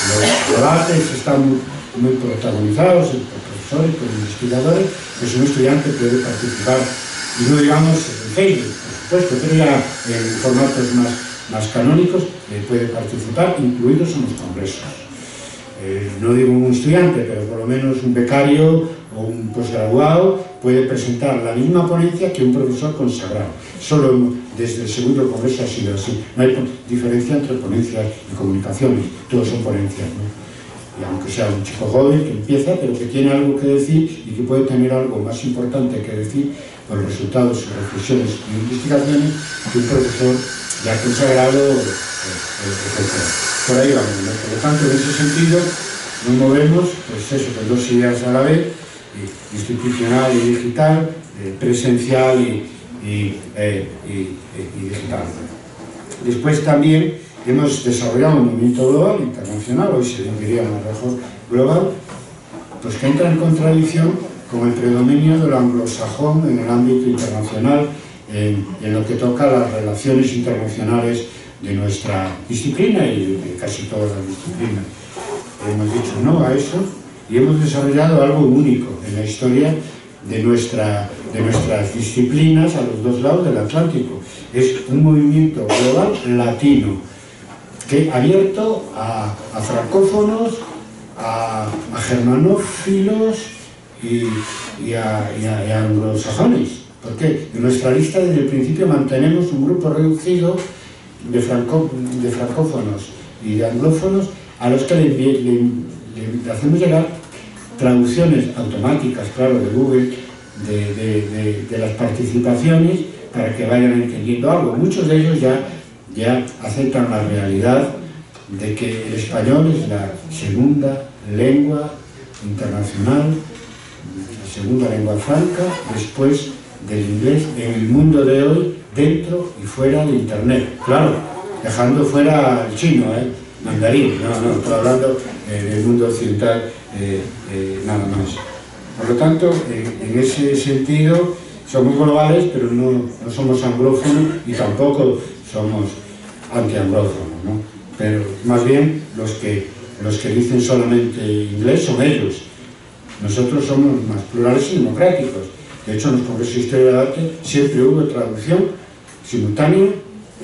los debates están muy, protagonizados, profesores, por investigadores, pues un estudiante puede participar, y no digamos en Facebook, por supuesto, pero ya en formatos más, más canónicos eh, puede participar, incluidos en los congresos. Eh, no digo un estudiante, pero por lo menos un becario o un posgraduado puede presentar la misma ponencia que un profesor consagrado. Solo desde el segundo congreso ha sido así. No hay diferencia entre ponencias y comunicaciones, todos son ponencias. y aunque sea un chico joven que empieza, pero que tiene algo que decir y que puede tener algo más importante que decir por resultados, reflexiones y investigaciones que un profesor ya consagrado, Por ahí vamos. Por lo tanto, en ese sentido, nos movemos, pues eso, con dos ideas a la vez, institucional y digital, eh, presencial y, y, y digital. Después también hemos desarrollado un movimiento global, internacional, hoy se diría mejor global, pues que entra en contradicción con el predominio de lo anglosajón en el ámbito internacional, en, en, lo que toca las relaciones internacionales de nuestra disciplina y de casi todas las disciplinas. Hemos dicho no a eso y hemos desarrollado algo único en la historia de, nuestra, de nuestras disciplinas a los dos lados del Atlántico. Es un movimiento global latino, que abierto a, francófonos, a, germanófilos y, a, anglosajones. Porque en nuestra lista desde el principio mantenemos un grupo reducido de, francófonos y de anglófonos a los que le, hacemos llegar traducciones automáticas, claro, de Google, de, de las participaciones para que vayan entendiendo algo. Muchos de ellos ya ya aceptan la realidad de que el español es la segunda lengua internacional, la segunda lengua franca, después del inglés en el mundo de hoy, dentro y fuera de Internet. Claro, dejando fuera el chino, ¿eh? mandarín, no, no, estoy hablando eh, del mundo occidental, eh, eh, nada más. Por lo tanto, en ese sentido, somos globales, pero no, no somos anglófonos y tampoco somos anti-anglófonos, ¿no? Pero más bien los que, los que dicen solamente inglés son ellos. Nosotros somos más plurales y democráticos. De hecho, en los congresos de Historia del Arte siempre hubo traducción simultánea,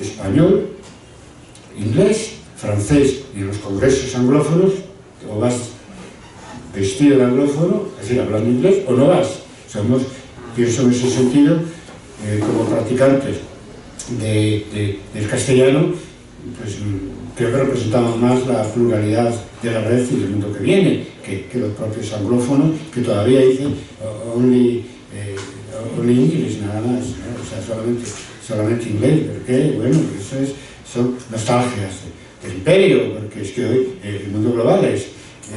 español, inglés, francés, y en los congresos anglófonos, o vas vestido de anglófono, es decir, hablando inglés, o no vas. Somos, pienso en ese sentido, eh, como practicantes de, del castellano, pues creo que representamos más la pluralidad de la red y del mundo que viene, que, que los propios anglófonos, que todavía dicen only, eh, only English, nada más, o sea, solamente, solamente inglés, porque bueno, eso es, son nostalgias del imperio, porque es que hoy el mundo global es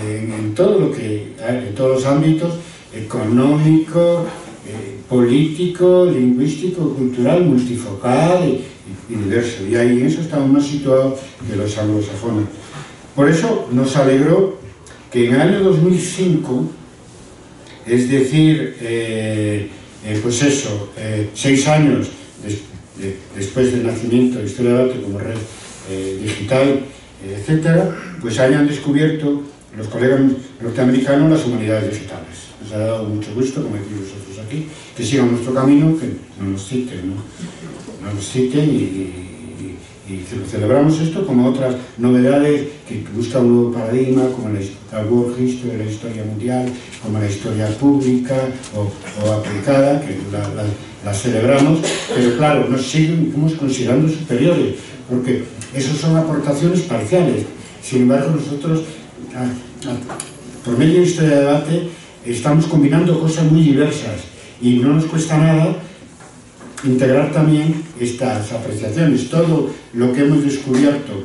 en, todo lo que, en todos los ámbitos, económico, eh, político, lingüístico, cultural, multifocal y, diverso. Y ahí en eso estamos más situados que los anglosajones. Por eso nos alegró que en el año 2005 es decir, eh, eh, pues eso, eh, seis años des, de, después del nacimiento de Historia de Debate como red eh, digital, etcétera, pues hayan descubierto los colegas norteamericanos las humanidades digitales. Nos ha dado mucho gusto, como decís vosotros aquí, que sigan nuestro camino, que no nos citen, ¿no? No nos citen y, y celebramos esto como otras novedades que buscan un nuevo paradigma, como la, la World History, la historia mundial, como la historia pública o, aplicada, que la, la, la, celebramos, pero claro, nos seguimos considerando superiores, porque esas son aportaciones parciales. Sin embargo, nosotros, por medio de este debate, estamos combinando cosas muy diversas y no nos cuesta nada integrar también estas apreciaciones. Todo lo que hemos descubierto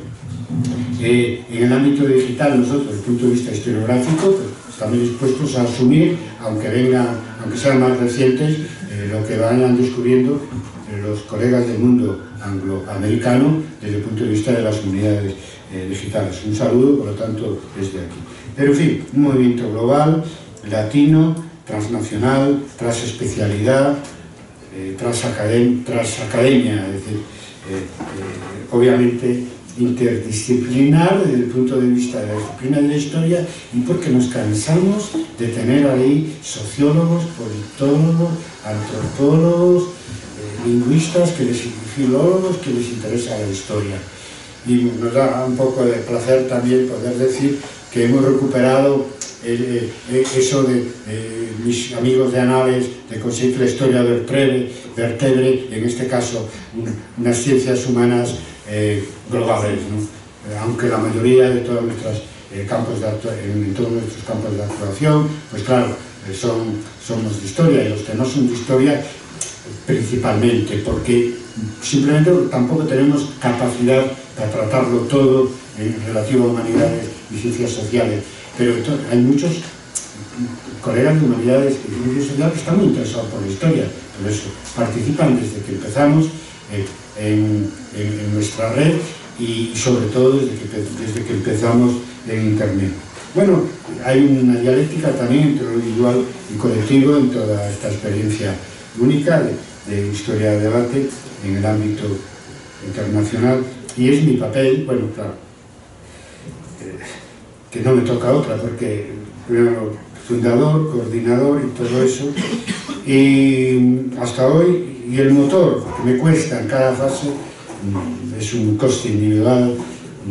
eh, en el ámbito digital nosotros, desde el punto de vista historiográfico, pues, estamos dispuestos a asumir, aunque vengan, aunque sean más recientes, eh, lo que vayan descubriendo eh, los colegas del mundo angloamericano desde el punto de vista de las comunidades digitales. Un saludo, por lo tanto, desde aquí. Pero, en fin, un movimiento global, latino, transnacional, tras especialidad, eh, tras, academ tras academia, es decir, eh, eh, obviamente interdisciplinar desde el punto de vista de la disciplina de la historia y porque nos cansamos de tener ahí sociólogos, politólogos, antropólogos, eh, lingüistas, que les, filólogos que les interesa la historia. Y nos da un poco de placer también poder decir que hemos recuperado eh, eh, eso de eh, mis amigos de Anales, de conseguir la historia vertebre, vertebre en este caso unas ciencias humanas eh, globales, ¿no? Eh, aunque la mayoría de todos nuestros eh, campos de en, todos nuestros campos de actuación, pues claro, eh, son, somos de historia y los que no son de historia principalmente, porque simplemente tampoco tenemos capacidad para tratarlo todo en relativo a humanidades y ciencias sociales, pero hay muchos colegas de humanidades y sociales que están muy interesados por la historia, por eso participan desde que empezamos eh, en, nuestra red y sobre todo desde que, desde que empezamos en Internet. Bueno, hay una dialéctica también entre lo individual y colectivo en toda esta experiencia única de, de historia de debate en el ámbito internacional y es mi papel, bueno, claro, eh, que no me toca otra porque primero fundador, coordinador y todo eso. Y hasta hoy y el motor que me cuesta en cada fase mm, es un coste individual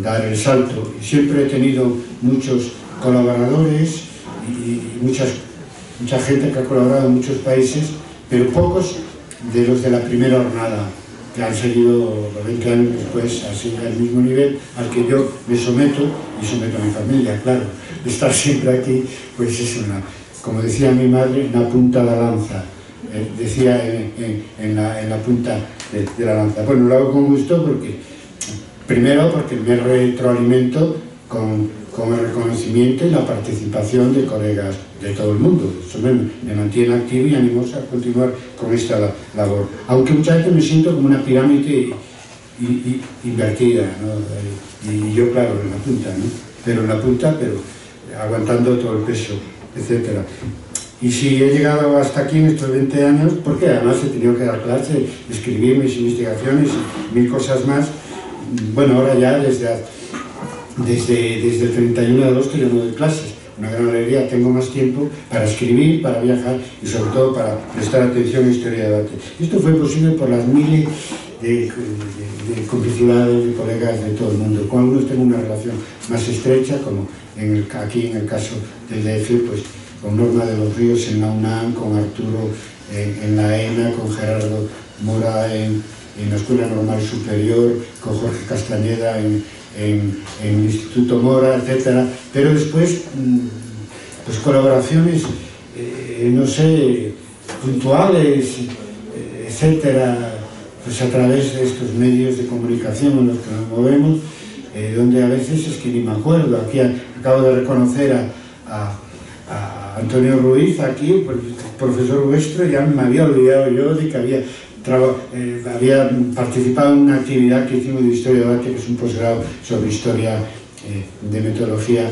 dar el salto. Siempre he tenido muchos colaboradores y muchas, mucha gente que ha colaborado en muchos países pero pocos de los de la primera jornada han seguido 20 años después así al mismo nivel al que yo me someto y someto a mi familia, claro. Estar siempre aquí pues es una, como decía mi madre, una punta de lanza. Eh, decía en, la, en, la, punta de, de, la lanza. Bueno, lo hago con gusto porque, primero porque me retroalimento con, con el reconocimiento y la participación de colegas de todo el mundo. Eso me, me mantiene activo y animoso a continuar con esta labor. Aunque muchas veces me siento como una pirámide invertida, ¿no? y yo claro, en la punta, ¿no? pero en la punta, pero aguantando todo el peso, etcétera. Y si he llegado hasta aquí en estos 20 años, porque además he tenido que dar clase, escribir mis investigaciones y mil cosas más, bueno, ahora ya desde, desde, desde el 31 de agosto yo no doy clases. Una gran alegría, tengo más tiempo para escribir, para viajar y sobre todo para prestar atención a historia de debate. Esto fue posible por las miles de, de, de, complicidades de colegas de todo el mundo. Con algunos tengo una relación más estrecha, como aquí en el caso del DF, pues con Norma de los Ríos en la UNAM, con Arturo en, en la ENA, con Gerardo Mora en, en, la Escuela Normal Superior, con Jorge Castañeda en, en, en Instituto Mora, etc. Pero después, mm, pues colaboraciones, eh, no sé, puntuales, eh, etcétera, pues a través de estos medios de comunicación en los que nos movemos, eh, donde a veces es que ni me acuerdo, aquí acabo de reconocer a, a, a Antonio Ruiz, aquí, profesor vuestro, ya me había olvidado yo de que había eh, había participado en una actividad que hicimos de Historia de Arte, que es un posgrado sobre historia eh, de metodología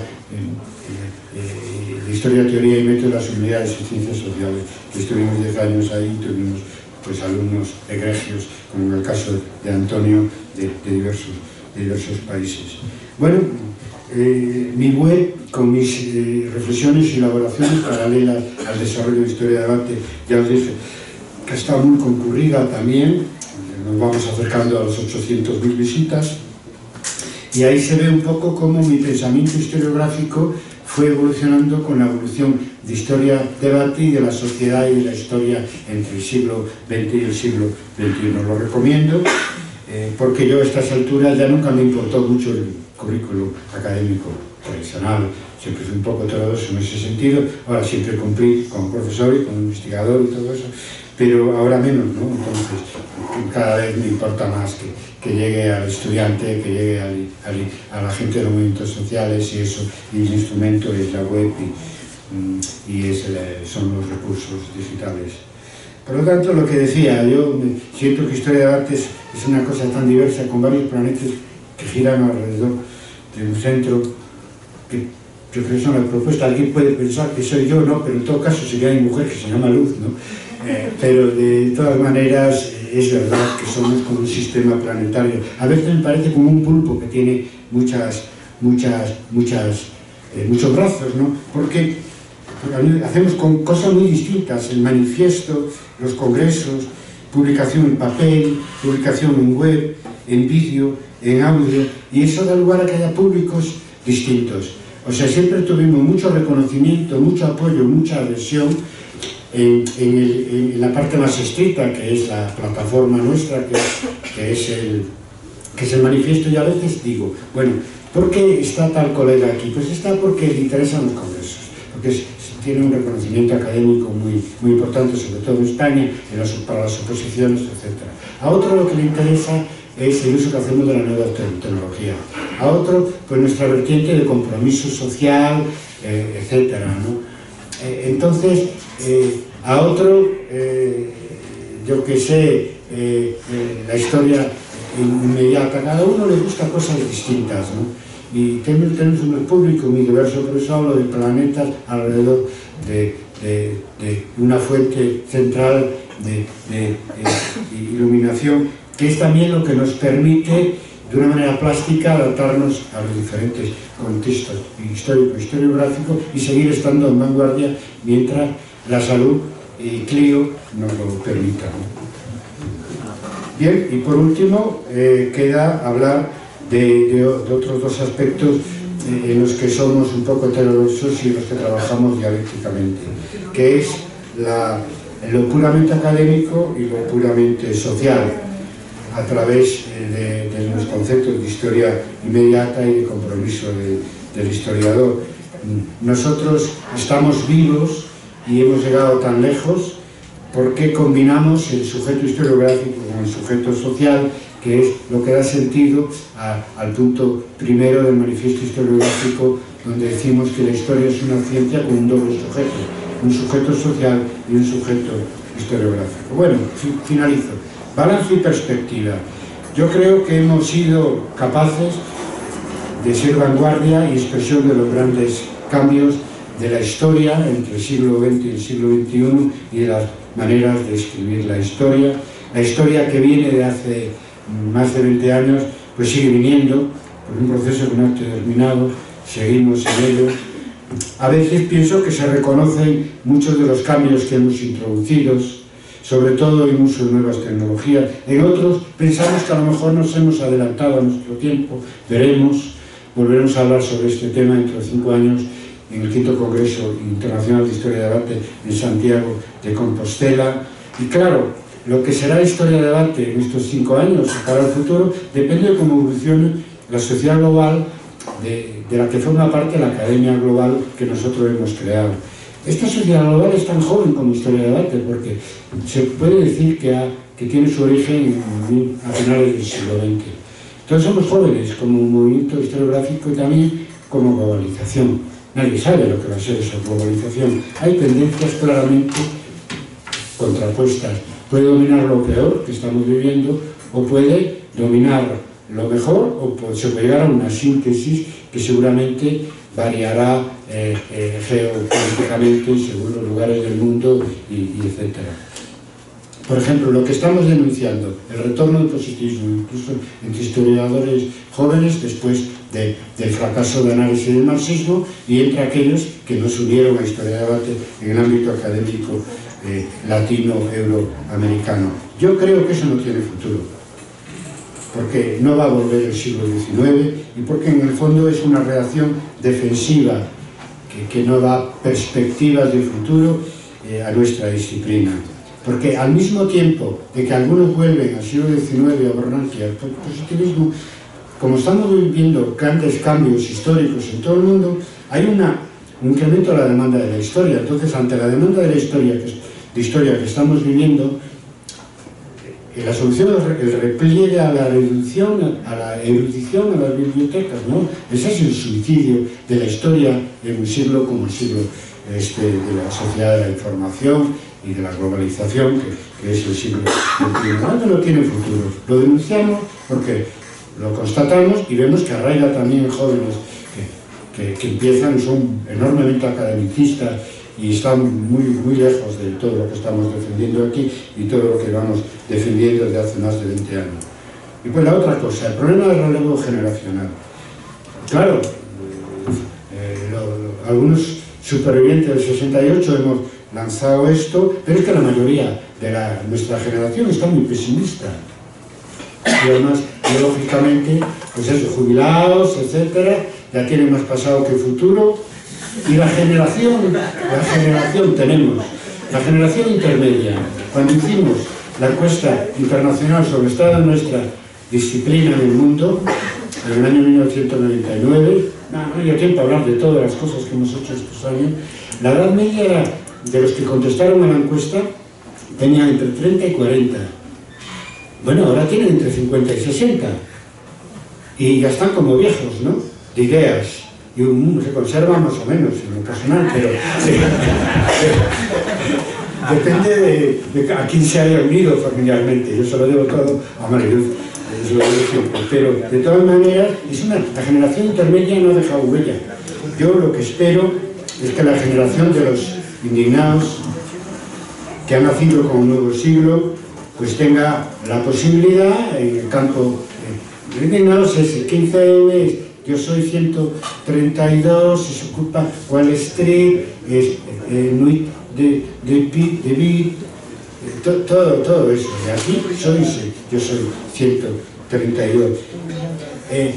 de historia, teoría y método de las unidades y ciencias sociales. Estuvimos 10 años ahí, tuvimos pues, alumnos egregios, como en el caso de Antonio, de, diversos, diversos países. Bueno, eh, mi web con mis eh, reflexiones y elaboraciones paralelas al desarrollo de historia de debate, ya os dije, que está muy concurrida también, nos vamos acercando a los 800.000 visitas, y ahí se ve un poco cómo mi pensamiento historiográfico fue evolucionando con la evolución de historia debate y de la sociedad y de la historia entre el siglo XX y el siglo XXI. Lo recomiendo eh, porque yo a estas alturas ya nunca me importó mucho el currículo académico tradicional, siempre fui un poco temeroso en ese sentido, ahora siempre cumplí como profesor y como investigador y todo eso, pero ahora menos, ¿no? Entonces, cada vez me importa más que, que llegue al estudiante, que llegue a la gente de los movimientos sociales y eso, y el instrumento es la web y, mm, y es son los recursos digitales. Por lo tanto, lo que decía, yo siento que historia de arte es, es una cosa tan diversa, con varios planetas que giran alrededor de un centro que yo creo que es una propuesta. Alguien puede pensar que soy yo, ¿no? Pero en todo caso sería mi mujer que se llama Luz, ¿no? Eh, pero de todas maneras es verdad que somos como un sistema planetario. A veces me parece como un pulpo que tiene muchas, muchas, muchas, eh, muchos brazos, ¿no? Porque, porque hacemos con cosas muy distintas, el manifiesto, los congresos, publicación en papel, publicación en web, en vídeo, en audio, y eso da lugar a que haya públicos distintos. O sea, siempre tuvimos mucho reconocimiento, mucho apoyo, mucha adhesión en, en, la parte más estricta, que es la plataforma nuestra, que, es el, que es el manifiesto, y a veces digo, bueno, ¿por qué está tal colega aquí? Pues está porque le interesan los congresos, porque tiene un reconocimiento académico muy, muy importante, sobre todo en España, para las oposiciones, etc. A otro lo que le interesa es el uso que hacemos de la nueva tecnología. A otro, pues nuestra vertiente de compromiso social, eh, etc. Eh, entonces, eh, a otro, yo que sé, la historia inmediata, cada uno le gusta cosas distintas. Y tenemos, tenemos un público muy diverso, por eso hablo de planetas alrededor de, una fuente central de iluminación que es también lo que nos permite de una manera plástica adaptarnos a los diferentes contextos histórico, historiográfico y seguir estando en vanguardia mientras la salud y Clio nos lo permitan. Bien, y por último eh, queda hablar de, otros dos aspectos eh, en los que somos un poco heterodoxos y en los que trabajamos dialécticamente, que es lo puramente académico y lo puramente social a través eh, de, conceptos de historia inmediata y de compromiso del historiador. Nosotros estamos vivos y hemos llegado tan lejos porque combinamos el sujeto historiográfico con el sujeto social, que es lo que da sentido al punto primero del manifiesto historiográfico, donde decimos que la historia es una ciencia con un doble sujeto, un sujeto social y un sujeto historiográfico. Bueno, finalizo. Balance y perspectiva. Yo creo que hemos sido capaces de ser vanguardia y expresión de los grandes cambios de la historia entre el siglo XX y el siglo XXI y de las maneras de escribir la historia. La historia que viene de hace más de 20 años, pues sigue viniendo, por un proceso que no ha terminado, seguimos en ello. A veces pienso que se reconocen muchos de los cambios que hemos introducido, sobre todo en uso de nuevas tecnologías. En otros pensamos que a lo mejor nos hemos adelantado a nuestro tiempo, veremos, volveremos a hablar sobre este tema dentro de cinco años en el quinto Congreso Internacional de Historia de Debate en Santiago de Compostela. Y claro, lo que será Historia de Debate en estos cinco años para el futuro depende de cómo evolucione la sociedad global de la que forma parte la Academia Global que nosotros hemos creado. Esta sociedad global es tan joven como historia de arte, porque se puede decir que, que tiene su origen a finales del siglo XX. Entonces somos jóvenes como movimiento historiográfico y también como globalización. Nadie sabe lo que va a ser esa globalización. Hay tendencias claramente contrapuestas. Puede dominar lo peor que estamos viviendo o puede dominar lo mejor o se puede llegar a una síntesis que seguramente variará eh, eh, geopolíticamente según los lugares del mundo y, y etcétera. Por ejemplo, lo que estamos denunciando, el retorno del positivismo, incluso entre historiadores jóvenes, después de, del fracaso de análisis del marxismo, y entre aquellos que nos unieron a historia de debate en el ámbito académico eh, latino-euroamericano. Yo creo que eso no tiene futuro, porque no va a volver el siglo XIX y porque en el fondo es una reacción defensiva que, que no da perspectivas de futuro eh, a nuestra disciplina. Porque al mismo tiempo de que algunos vuelven al siglo XIX a Bornancia al positivismo, como estamos viviendo grandes cambios históricos en todo el mundo, hay una, un incremento de la demanda de la historia. Entonces, ante la demanda de la historia de historia que estamos viviendo, eh, la solución es el repliegue a la erudición, a la erudición, a las bibliotecas, ¿no? Ese es el suicidio de la historia en un siglo como el siglo este, de la sociedad de la información y de la globalización, que, que es el siglo XXI. No tiene futuro. Lo denunciamos porque lo constatamos y vemos que arraiga también en jóvenes que, que, que empiezan, son enormemente academicistas y están muy, muy lejos de todo lo que estamos defendiendo aquí y todo lo que vamos defendiendo desde hace más de 20 años. Y pues la otra cosa, el problema del relevo generacional. Claro, eh, algunos supervivientes del 68 hemos lanzado esto, pero es que la mayoría de nuestra generación está muy pesimista. Y además, biológicamente, pues eso, jubilados, etcétera, ya tienen más pasado que futuro. Y la generación, la generación tenemos, la generación intermedia. Cuando hicimos la encuesta internacional sobre estado de nuestra disciplina en el mundo, en el año 1999, no, hay tiempo a hablar de todas las cosas que hemos hecho estos años, la edad media de los que contestaron a la encuesta tenían entre 30 y 40. Bueno, ahora tienen entre 50 y 60. Y ya están como viejos, ¿no? De ideas. Y un, se conserva más o menos en lo personal, pero... depende de, a quién se haya unido familiarmente. Yo se lo debo todo a Mariluz. Pero de todas maneras, es una, la generación intermedia no ha dejado huella. Yo lo que espero es que la generación de los indignados que ha nacido con un nuevo siglo, pues tenga la posibilidad en el campo de indignados es el 15M, yo soy 132, se ocupa Wall Street, es eh, Nuit de, de, de, to, todo, todo eso. Y aquí soy, yo soy 132. Eh,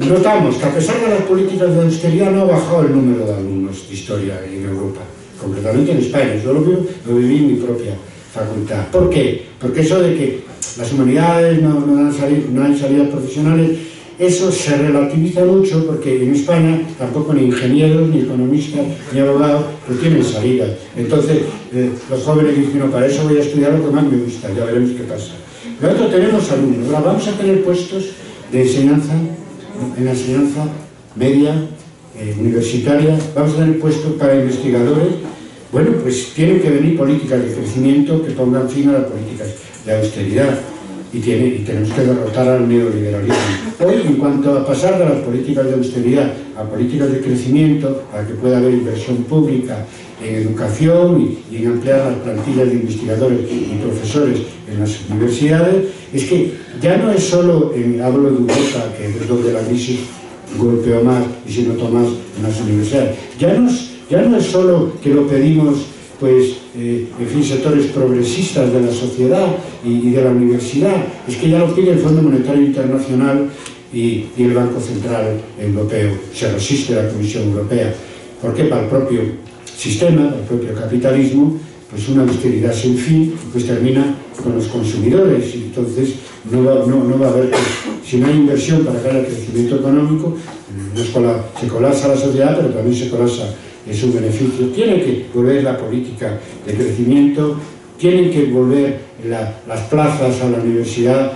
notamos que a pesar de las políticas de austeridad no ha bajado el número de alumnos de historia en Europa, concretamente en España. Yo lo, vivo, lo viví en mi propia facultad. ¿Por qué? Porque eso de que las humanidades no, no, han, salido, no han salido profesionales eso se relativiza mucho porque en España tampoco ni ingenieros, ni economistas, ni abogados pues tienen salidas. Entonces, eh, los jóvenes dicen, no, para eso voy a estudiar lo que más me gusta, ya veremos qué pasa. Luego tenemos alumnos, ahora vamos a tener puestos de enseñanza, en la enseñanza media, eh, universitaria, vamos a tener puestos para investigadores, bueno, pues tienen que venir políticas de crecimiento que pongan fin a las políticas de austeridad y, tenemos que derrotar al neoliberalismo. Hoy, en cuanto a pasar de las políticas de austeridad a políticas de crecimiento, para que pueda haber inversión pública en educación y, y en ampliar las plantillas de investigadores y profesores en las universidades, es que ya no es solo, en, hablo de Europa, que es donde la crisis golpeó más y se notó más en las universidades. Ya no es, ya no es solo que lo pedimos pues, eh, en fin, sectores progresistas de la sociedad y, de la universidad, es que ya lo pide el Fondo Monetario Internacional y, el Banco Central Europeo, se resiste la Comisión Europea. ¿Por qué? Para el propio sistema, para el propio capitalismo, pues una austeridad sin fin, pues termina con los consumidores y entonces no va, no, no va a haber, si no hay inversión para que haya crecimiento económico, no es cola, se colapsa la sociedad, pero también se colapsa en su beneficio. Tiene que volver la política de crecimiento, tienen que volver la, las plazas a la universidad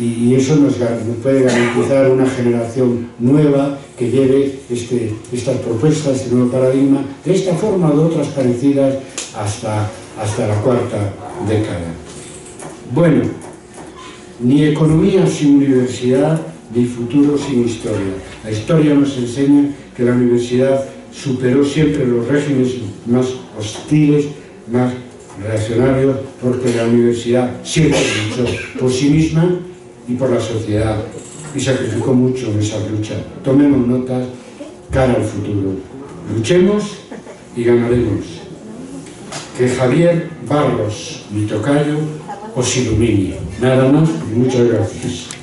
y, eso nos, nos, puede garantizar una generación nueva que lleve este, estas propuestas, este nuevo paradigma, de esta forma o de otras parecidas hasta, hasta la cuarta década. Bueno, ni economía sin universidad, ni futuro sin historia. La historia nos enseña que la universidad superó siempre los regímenes más hostiles, más reaccionarios, porque la universidad siempre luchó por sí misma y por la sociedad y sacrificó mucho en esa lucha. Tomemos notas cara al futuro. Luchemos y ganaremos. Que Javier Barros, mi tocayo, os ilumine. Nada más y muchas gracias.